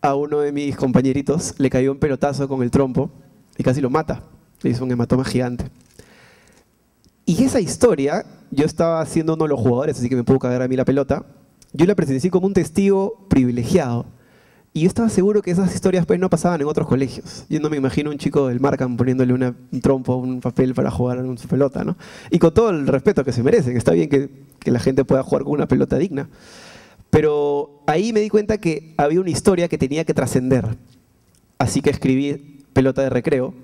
a uno de mis compañeritos le cayó un pelotazo con el trompo y casi lo mata. Le hizo un hematoma gigante. Y esa historia, yo estaba siendo uno de los jugadores, así que me pudo cagar a mí la pelota. Yo la presencié como un testigo privilegiado. Y yo estaba seguro que esas historias pues, no pasaban en otros colegios. Yo no me imagino un chico del Markham poniéndole una- un trompo, un papel para jugar en su pelota, ¿no? Y con todo el respeto que se merecen. Está bien que, que la gente pueda jugar con una pelota digna. Pero ahí me di cuenta que había una historia que tenía que trascender. Así que escribí Pelota de Recreo,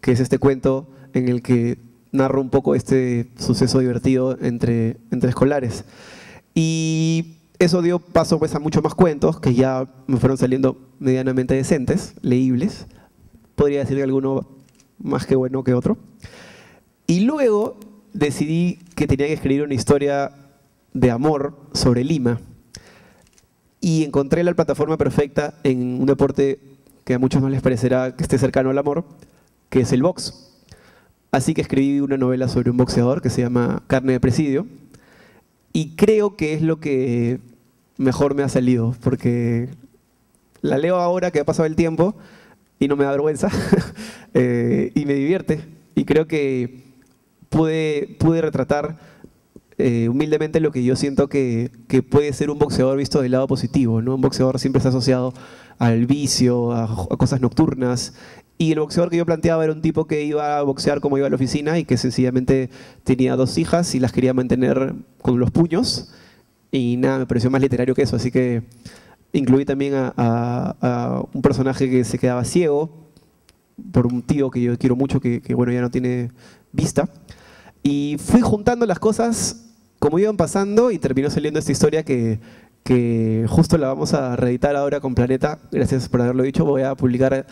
que es este cuento en el que narro un poco este suceso divertido entre, entre escolares. Y eso dio paso pues, a muchos más cuentos que ya me fueron saliendo medianamente decentes, leíbles. Podría decir que alguno más que bueno que otro. Y luego decidí que tenía que escribir una historia de amor sobre Lima. Y encontré la plataforma perfecta en un deporte que a muchos no les parecerá que esté cercano al amor, que es el box. Así que escribí una novela sobre un boxeador que se llama Carne de Presidio. Y creo que es lo que mejor me ha salido, porque la leo ahora que ha pasado el tiempo y no me da vergüenza eh, y me divierte. Y creo que pude, pude retratar eh, humildemente lo que yo siento que, puede ser un boxeador visto del lado positivo. ¿no? Un boxeador siempre está asociado al vicio, a, cosas nocturnas. Y el boxeador que yo planteaba era un tipo que iba a boxear como iba a la oficina y que sencillamente tenía dos hijas y las quería mantener con los puños. Y nada, me pareció más literario que eso. Así que incluí también a un personaje que se quedaba ciego por un tío que yo quiero mucho, que, que, bueno, ya no tiene vista. Y fui juntando las cosas como iban pasando y terminó saliendo esta historia que, que justo la vamos a reeditar ahora con Planeta. Gracias por haberlo dicho. Voy a publicar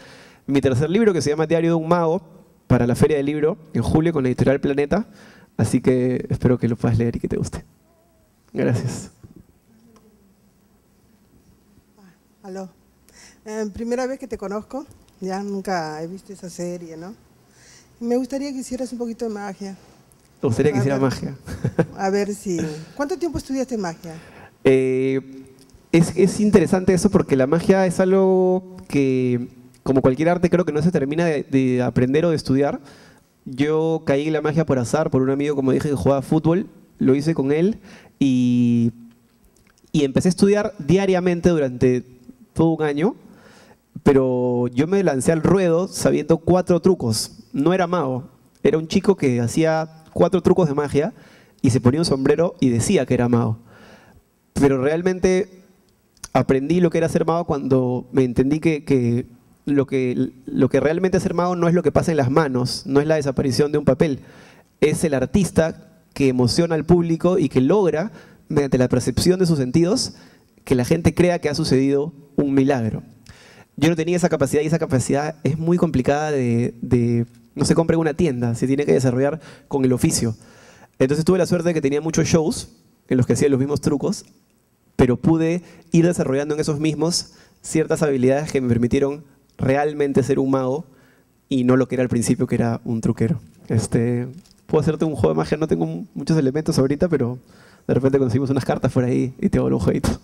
mi tercer libro que se llama Diario de un Mago para la Feria del Libro en julio con la editorial Planeta. Así que espero que lo puedas leer y que te guste. Gracias. Aló. Eh, primera vez que te conozco, ya nunca he visto esa serie, ¿no? Me gustaría que hicieras un poquito de magia. Me gustaría que A hiciera ver. magia. A ver si... ¿Cuánto tiempo estudiaste magia? Eh, es, es interesante eso porque la magia es algo que, como cualquier arte, creo que no se termina de, de aprender o de estudiar. Yo caí en la magia por azar, por un amigo, como dije, que jugaba fútbol, lo hice con él y, y empecé a estudiar diariamente durante todo un año, pero yo me lancé al ruedo sabiendo cuatro trucos. No era mago, era un chico que hacía cuatro trucos de magia y se ponía un sombrero y decía que era mago pero realmente aprendí lo que era ser mago cuando me entendí que, que lo que lo que realmente es ser mago no es lo que pasa en las manos, no es la desaparición de un papel, es el artista que emociona al público y que logra, mediante la percepción de sus sentidos, que la gente crea que ha sucedido un milagro. Yo no tenía esa capacidad y esa capacidad es muy complicada de, de- no se compra en una tienda, se tiene que desarrollar con el oficio. Entonces tuve la suerte de que tenía muchos shows en los que hacía los mismos trucos, pero pude ir desarrollando en esos mismos ciertas habilidades que me permitieron realmente ser un mago y no lo que era al principio, que era un truquero. Este, puedo hacerte un juego de magia, no tengo muchos elementos ahorita, pero de repente conseguimos unas cartas por ahí y te hago un jueguito.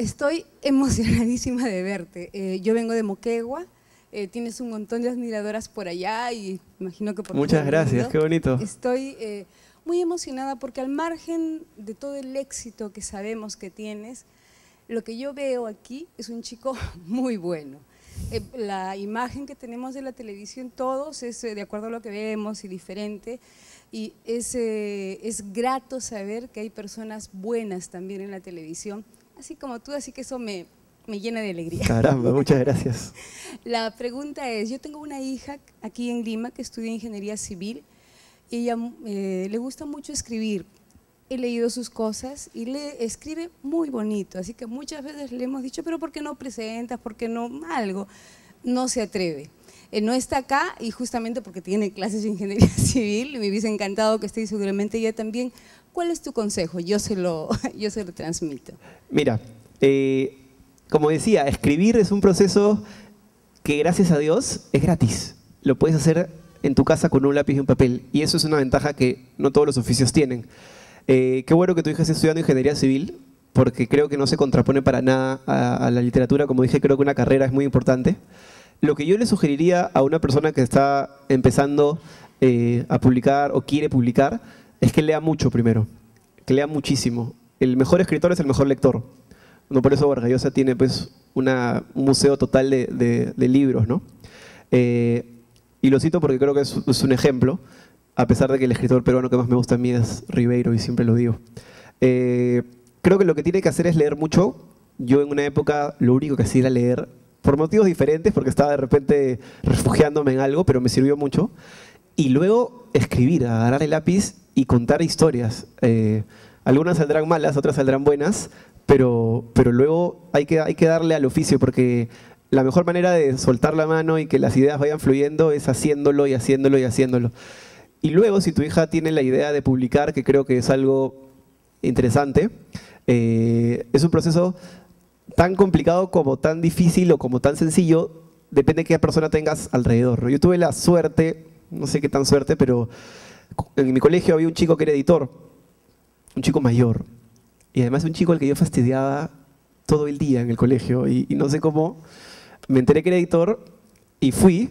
Estoy emocionadísima de verte. Eh, yo vengo de Moquegua, eh, tienes un montón de admiradoras por allá y imagino que por Muchas gracias, qué bonito. Estoy eh, muy emocionada porque al margen de todo el éxito que sabemos que tienes, lo que yo veo aquí es un chico muy bueno. Eh, la imagen que tenemos de la televisión todos es de acuerdo a lo que vemos y diferente. Y es, es grato saber que hay personas buenas también en la televisión, así como tú, así que eso me, me llena de alegría. Caramba, muchas gracias. La pregunta es, yo tengo una hija aquí en Lima que estudia ingeniería civil y ella eh, le gusta mucho escribir. He leído sus cosas y le escribe muy bonito, así que muchas veces le hemos dicho, pero ¿por qué no presentas? ¿Por qué no algo? No se atreve. Eh, no está acá y justamente porque tiene clases de ingeniería civil, me hubiese encantado que esté y seguramente ella también. ¿Cuál es tu consejo? Yo se lo, yo se lo transmito. Mira, eh, como decía, escribir es un proceso que gracias a Dios es gratis. Lo puedes hacer en tu casa con un lápiz y un papel. Y eso es una ventaja que no todos los oficios tienen. Eh, qué bueno que tu hija esté estudiando ingeniería civil, porque creo que no se contrapone para nada a, la literatura. Como dije, creo que una carrera es muy importante. Lo que yo le sugeriría a una persona que está empezando eh, a publicar o quiere publicar es que lea mucho primero, que lea muchísimo. El mejor escritor es el mejor lector. No por eso Vargas Llosa tiene pues un museo total de, libros, ¿no? Eh, y lo cito porque creo que es, es un ejemplo, a pesar de que el escritor peruano que más me gusta a mí es Ribeiro y siempre lo digo. Eh, creo que lo que tiene que hacer es leer mucho. Yo en una época lo único que hacía era leer, por motivos diferentes, porque estaba de repente refugiándome en algo, pero me sirvió mucho. Y luego escribir, agarrar el lápiz y contar historias. Eh, algunas saldrán malas, otras saldrán buenas, pero, pero luego hay que, hay que darle al oficio, porque la mejor manera de soltar la mano y que las ideas vayan fluyendo es haciéndolo y haciéndolo y haciéndolo. Y luego, si tu hija tiene la idea de publicar, que creo que es algo interesante, eh, es un proceso tan complicado como tan difícil o como tan sencillo, depende de qué persona tengas alrededor. Yo tuve la suerte, no sé qué tan suerte, pero en mi colegio había un chico que era editor, un chico mayor, y además un chico al que yo fastidiaba todo el día en el colegio, y, y no sé cómo, me enteré que era editor y fui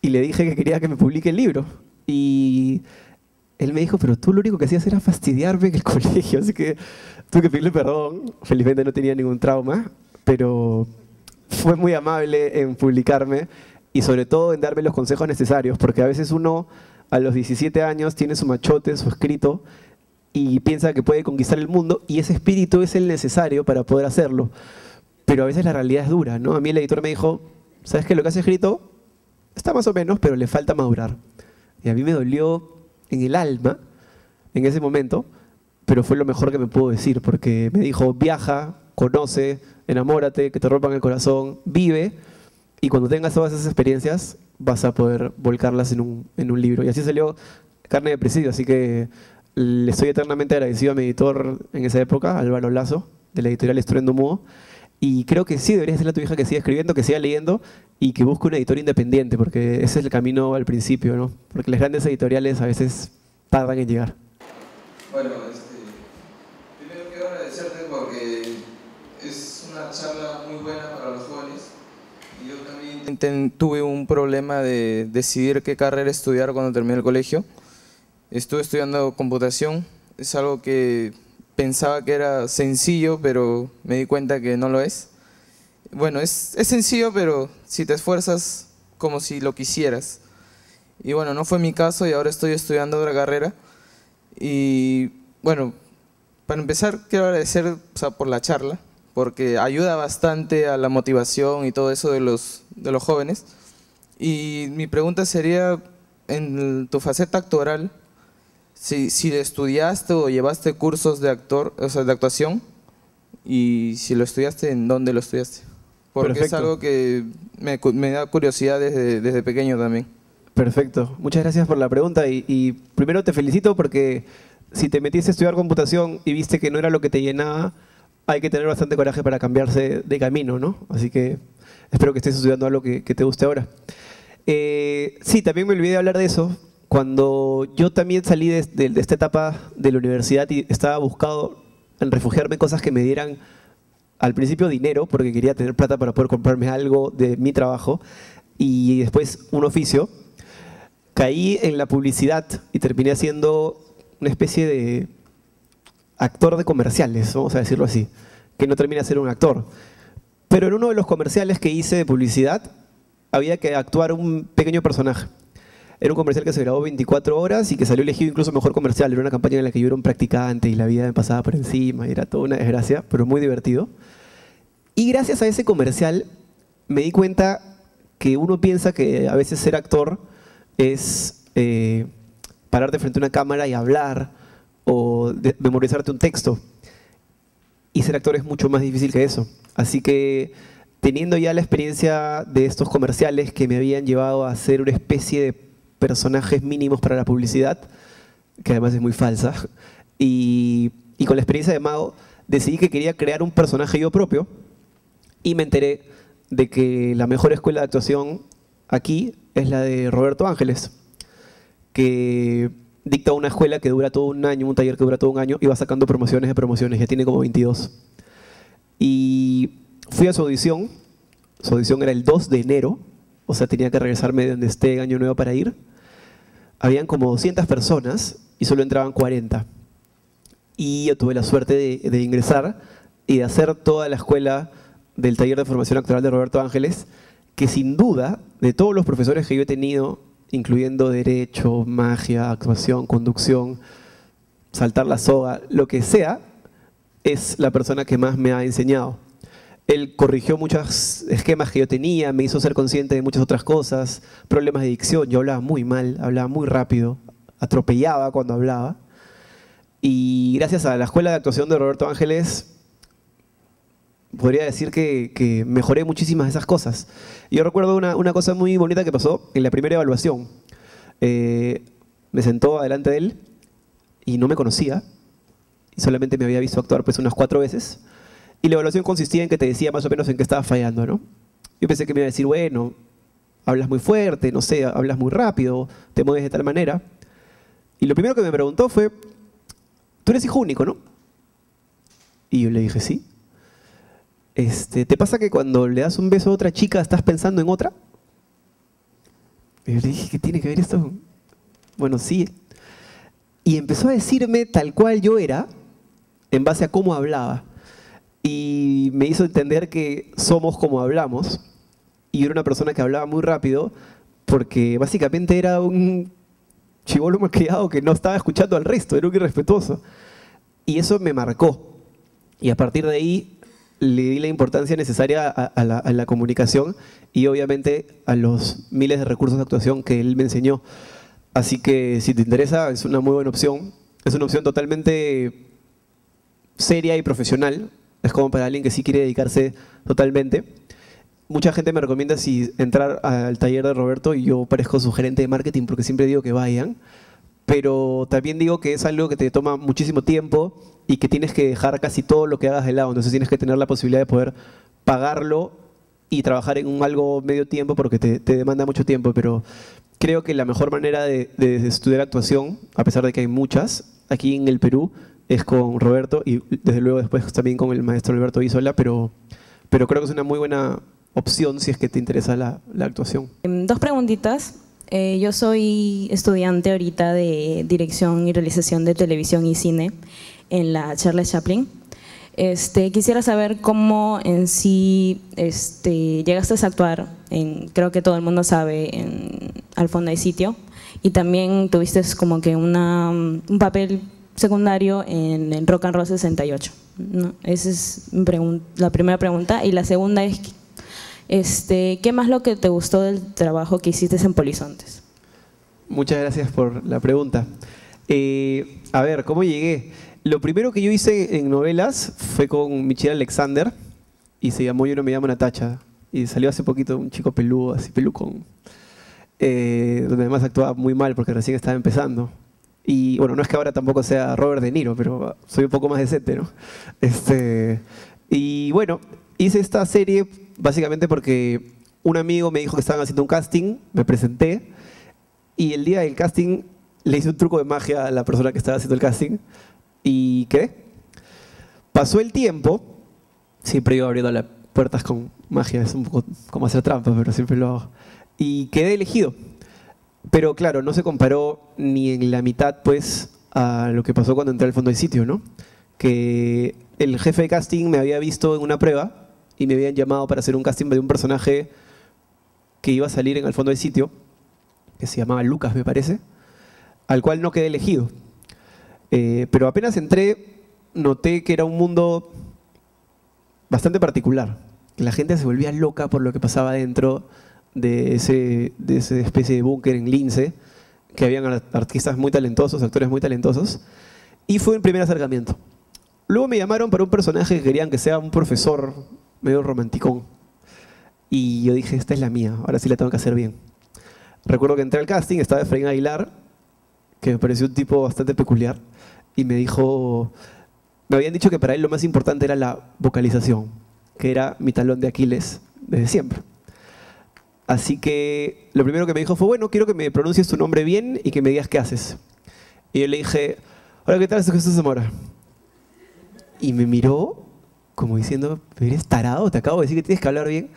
y le dije que quería que me publique el libro. Y él me dijo, pero tú lo único que hacías era fastidiarme en el colegio, así que tuve que pedirle perdón. Felizmente no tenía ningún trauma, pero fue muy amable en publicarme y sobre todo en darme los consejos necesarios, porque a veces uno a los 17 años tiene su machote, su escrito, y piensa que puede conquistar el mundo, y ese espíritu es el necesario para poder hacerlo. Pero a veces la realidad es dura, ¿no? A mí el editor me dijo, ¿sabes qué? Lo que has escrito está más o menos, pero le falta madurar. Y a mí me dolió en el alma en ese momento, pero fue lo mejor que me pudo decir, porque me dijo, viaja, conoce, enamórate, que te rompan el corazón, vive, y cuando tengas todas esas experiencias vas a poder volcarlas en un, en un libro. Y así salió Carne de Presidio, así que le estoy eternamente agradecido a mi editor en esa época, Álvaro Lazo, de la editorial Estruendo Mudo, y creo que sí, debería ser a tu hija que siga escribiendo, que siga leyendo y que busque un editor independiente, porque ese es el camino al principio, ¿no? Porque las grandes editoriales a veces tardan en llegar. Bueno, este, primero quiero agradecerte porque es una charla muy buena para los jóvenes. Y yo también tuve un problema de decidir qué carrera estudiar cuando terminé el colegio. Estuve estudiando computación, es algo que pensaba que era sencillo, pero me di cuenta que no lo es. Bueno, es, es sencillo, pero si te esfuerzas como si lo quisieras. Y bueno, no fue mi caso y ahora estoy estudiando otra carrera. Y bueno, para empezar quiero agradecer por la charla, porque ayuda bastante a la motivación y todo eso de los, de los jóvenes. Y mi pregunta sería, en tu faceta actoral, si, si estudiaste o llevaste cursos de actor, o sea, de actuación, y si lo estudiaste, ¿en dónde lo estudiaste? Porque es algo que me, me, da curiosidad desde, desde pequeño también. Perfecto, muchas gracias por la pregunta y, y, primero te felicito porque si te metiste a estudiar computación y viste que no era lo que te llenaba, hay que tener bastante coraje para cambiarse de camino, ¿no? Así que espero que estés estudiando algo que, que te guste ahora. Eh, sí, también me olvidé de hablar de eso, cuando yo también salí de, de, de, esta etapa de la universidad y estaba buscado en refugiarme en cosas que me dieran al principio dinero, porque quería tener plata para poder comprarme algo de mi trabajo, y después un oficio, caí en la publicidad y terminé siendo una especie de actor de comerciales, vamos a decirlo así, que no termina de ser un actor. Pero en uno de los comerciales que hice de publicidad, había que actuar un pequeño personaje. Era un comercial que se grabó 24 horas y que salió elegido incluso mejor comercial. Era una campaña en la que yo era un practicante y la vida me pasaba por encima y era toda una desgracia, pero muy divertido. Y gracias a ese comercial me di cuenta que uno piensa que a veces ser actor es eh, pararte frente a una cámara y hablar o memorizarte un texto. Y ser actor es mucho más difícil que eso. Así que teniendo ya la experiencia de estos comerciales que me habían llevado a ser una especie de personajes mínimos para la publicidad, que además es muy falsa, y, y con la experiencia de Mago decidí que quería crear un personaje yo propio y me enteré de que la mejor escuela de actuación aquí es la de Roberto Ángeles, que dicta una escuela que dura todo un año, un taller que dura todo un año y va sacando promociones de promociones, ya tiene como 22. Y fui a su audición, su audición era el 2 de enero, o sea, tenía que regresarme de donde esté Año Nuevo para ir. Habían como 200 personas y solo entraban 40. Y yo tuve la suerte de, de ingresar y de hacer toda la escuela del taller de formación actoral de Roberto Ángeles, que sin duda, de todos los profesores que yo he tenido, incluyendo derecho, magia, actuación, conducción, saltar la soga, lo que sea, es la persona que más me ha enseñado. Él corrigió muchos esquemas que yo tenía, me hizo ser consciente de muchas otras cosas, problemas de dicción, yo hablaba muy mal, hablaba muy rápido, atropellaba cuando hablaba. Y gracias a la escuela de actuación de Roberto Ángeles, podría decir que, que, mejoré muchísimas de esas cosas. Yo recuerdo una, una, cosa muy bonita que pasó en la primera evaluación. Eh, me sentó adelante de él y no me conocía, y solamente me había visto actuar pues unas cuatro veces, y la evaluación consistía en que te decía más o menos en qué estaba fallando, ¿no? Yo pensé que me iba a decir, bueno, hablas muy fuerte, no sé, hablas muy rápido, te mueves de tal manera. Y lo primero que me preguntó fue, tú eres hijo único, ¿no? Y yo le dije, sí. Este, ¿Te pasa que cuando le das un beso a otra chica estás pensando en otra? Y le dije, ¿qué tiene que ver esto? Bueno, sí. Y empezó a decirme tal cual yo era, en base a cómo hablaba. Y me hizo entender que somos como hablamos. y era una persona que hablaba muy rápido porque básicamente era un chivolo malcriado que no estaba escuchando al resto, era un irrespetuoso. Y eso me marcó. Y a partir de ahí le di la importancia necesaria a, la, la comunicación y obviamente a los miles de recursos de actuación que él me enseñó. Así que si te interesa, es una muy buena opción. Es una opción totalmente seria y profesional. Es como para alguien que sí quiere dedicarse totalmente. Mucha gente me recomienda si entrar al taller de Roberto y yo parezco su gerente de marketing porque siempre digo que vayan. Pero también digo que es algo que te toma muchísimo tiempo y que tienes que dejar casi todo lo que hagas de lado. Entonces tienes que tener la posibilidad de poder pagarlo y trabajar en un algo medio tiempo porque te, demanda mucho tiempo. Pero creo que la mejor manera de, de estudiar actuación, a pesar de que hay muchas, aquí en el Perú, es con Roberto y desde luego después también con el maestro Alberto Isola, pero, pero creo que es una muy buena opción si es que te interesa la, la actuación. Em, Dos preguntitas. Eh, yo soy estudiante ahorita de dirección y realización de televisión y cine en la Charles Chaplin. Este, quisiera saber cómo en sí este, llegaste a actuar, en, creo que todo el mundo sabe, en Al fondo hay sitio, y también tuviste como que una, un papel secundario en, en Rock and Roll 68. ¿no? Esa es la primera pregunta. Y la segunda es, este, ¿qué más lo que te gustó del trabajo que hiciste en Polizontes? Muchas gracias por la pregunta. Eh, a ver, ¿cómo llegué? Lo primero que yo hice en novelas fue con Michelle Alexander y se llamó Yo no me llamo Natacha. Y salió hace poquito un chico peludo, así pelucón, eh, donde además actuaba muy mal porque recién estaba empezando. Y bueno, no es que ahora tampoco sea Robert De Niro, pero soy un poco más decente, ¿no? Este, y bueno, hice esta serie básicamente porque un amigo me dijo que estaban haciendo un casting, me presenté y el día del casting le hice un truco de magia a la persona que estaba haciendo el casting y quedé. Pasó el tiempo, siempre iba abriendo las puertas con magia, es un poco como hacer trampa, pero siempre lo hago. Y quedé elegido. Pero claro, no se comparó ni en la mitad, pues, a lo que pasó cuando entré al fondo del sitio, ¿no? Que el jefe de casting me había visto en una prueba y me habían llamado para hacer un casting de un personaje que iba a salir en el fondo del sitio, que se llamaba Lucas, me parece, al cual no quedé elegido. Eh, pero apenas entré, noté que era un mundo bastante particular, que la gente se volvía loca por lo que pasaba dentro de ese, de esa especie de búnker en Lince, que habían ar- artistas muy talentosos, actores muy talentosos, y fue el primer acercamiento. Luego me llamaron para un personaje que querían que sea un profesor medio romanticón. Y yo dije, esta es la mía, ahora sí la tengo que hacer bien. Recuerdo que entré al casting, estaba Efraín Aguilar, que me pareció un tipo bastante peculiar, y me dijo, me habían dicho que para él lo más importante era la vocalización, que era mi talón de Aquiles desde siempre. Así que lo primero que me dijo fue, bueno, quiero que me pronuncies tu nombre bien y que me digas qué haces. Y yo le dije, hola, ¿qué tal? Soy Jesús Zamora. Y me miró como diciendo, ¿eres tarado? Te acabo de decir que tienes que hablar bien.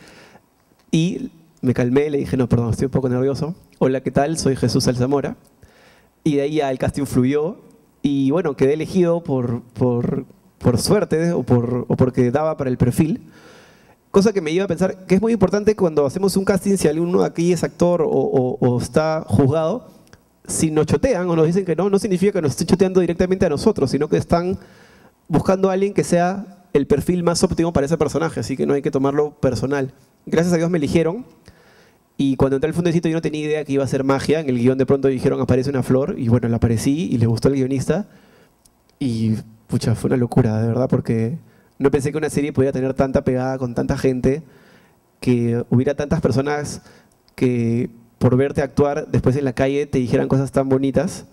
Y me calmé, le dije, no, perdón, estoy un poco nervioso. Hola, ¿qué tal? Soy Jesús Alzamora. Y de ahí ya el casting fluyó. Y bueno, quedé elegido por, por, por suerte o, por, o porque daba para el perfil. Cosa que me lleva a pensar que es muy importante cuando hacemos un casting, si alguno aquí es actor o, o- o está juzgado, si nos chotean o nos dicen que no, no significa que nos estén choteando directamente a nosotros, sino que están buscando a alguien que sea el perfil más óptimo para ese personaje, así que no hay que tomarlo personal. Gracias a Dios me eligieron y cuando entré al fundecito yo no tenía idea que iba a ser magia, en el guion de pronto dijeron aparece una flor y bueno, la aparecí y le gustó al guionista y pucha, fue una locura, de verdad, porque no pensé que una serie pudiera tener tanta pegada con tanta gente, que hubiera tantas personas que por verte actuar después en la calle te dijeran cosas tan bonitas.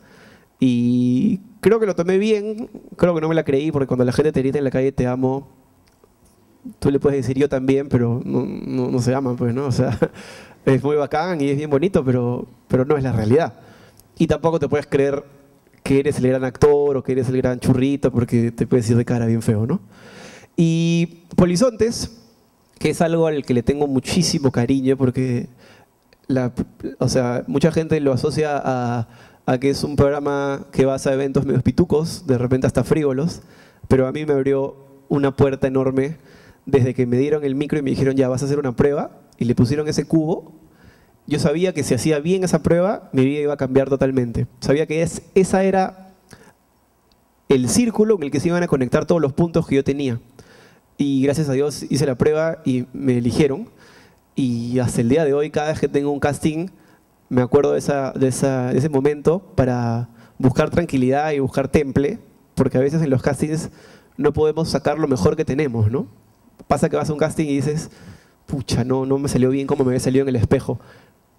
Y creo que lo tomé bien, creo que no me la creí, porque cuando la gente te grita en la calle te amo, tú le puedes decir yo también, pero no, no, no se aman, pues, ¿no? O sea, es muy bacán y es bien bonito, pero, pero no es la realidad. Y tampoco te puedes creer que eres el gran actor o que eres el gran churrito, porque te puedes ir de cara bien feo, ¿no? Y Polizontes, que es algo al que le tengo muchísimo cariño, porque la, o sea, mucha gente lo asocia a, a que es un programa que vas a eventos medio pitucos, de repente hasta frívolos, pero a mí me abrió una puerta enorme desde que me dieron el micro y me dijeron, ya vas a hacer una prueba, y le pusieron ese cubo, yo sabía que si hacía bien esa prueba, mi vida iba a cambiar totalmente. Sabía que es, esa era el círculo en el que se iban a conectar todos los puntos que yo tenía. Y gracias a Dios hice la prueba y me eligieron. Y hasta el día de hoy, cada vez que tengo un casting, me acuerdo de, ese momento para buscar tranquilidad y buscar temple, porque a veces en los castings no podemos sacar lo mejor que tenemos, ¿no? Pasa que vas a un casting y dices, pucha, no, no me salió bien como me había salido en el espejo.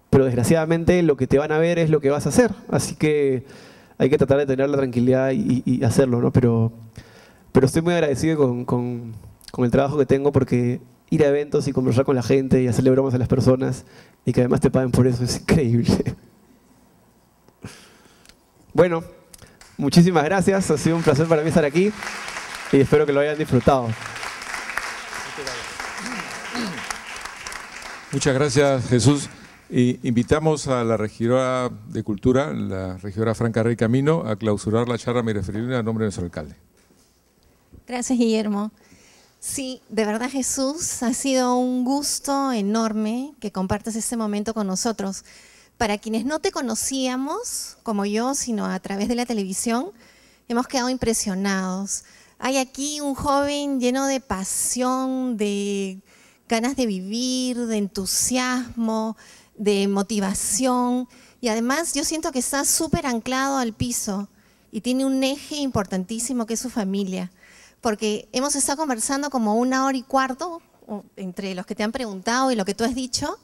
Pero desgraciadamente lo que te van a ver es lo que vas a hacer. Así que hay que tratar de tener la tranquilidad y, y hacerlo, ¿no? Pero, pero estoy muy agradecido con, con, con el trabajo que tengo porque ir a eventos y conversar con la gente y hacerle bromas a las personas y que además te paguen por eso es increíble. Bueno, muchísimas gracias. Ha sido un placer para mí estar aquí y espero que lo hayan disfrutado. Muchas gracias, Jesús. Y invitamos a la regidora de Cultura, la regidora Franca Rey Camino, a clausurar la charla Miraflorina a nombre de nuestro alcalde. Gracias, Guillermo. Sí, de verdad, Jesús, ha sido un gusto enorme que compartas este momento con nosotros. Para quienes no te conocíamos, como yo, sino a través de la televisión, hemos quedado impresionados. Hay aquí un joven lleno de pasión, de ganas de vivir, de entusiasmo, de motivación y además yo siento que está súper anclado al piso y tiene un eje importantísimo que es su familia, porque hemos estado conversando como una hora y cuarto entre los que te han preguntado y lo que tú has dicho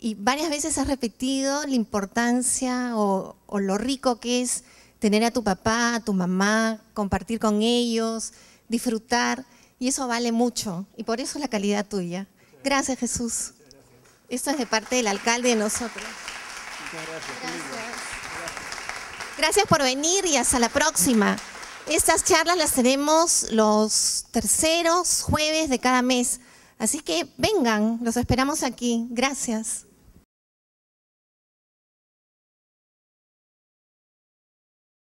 y varias veces has repetido la importancia o, o lo rico que es tener a tu papá, a tu mamá, compartir con ellos, disfrutar y eso vale mucho y por eso es la calidad tuya. Gracias Jesús. Esto es de parte del alcalde de nosotros. Gracias. Gracias por venir y hasta la próxima. Estas charlas las tenemos los terceros jueves de cada mes. Así que vengan, los esperamos aquí. Gracias.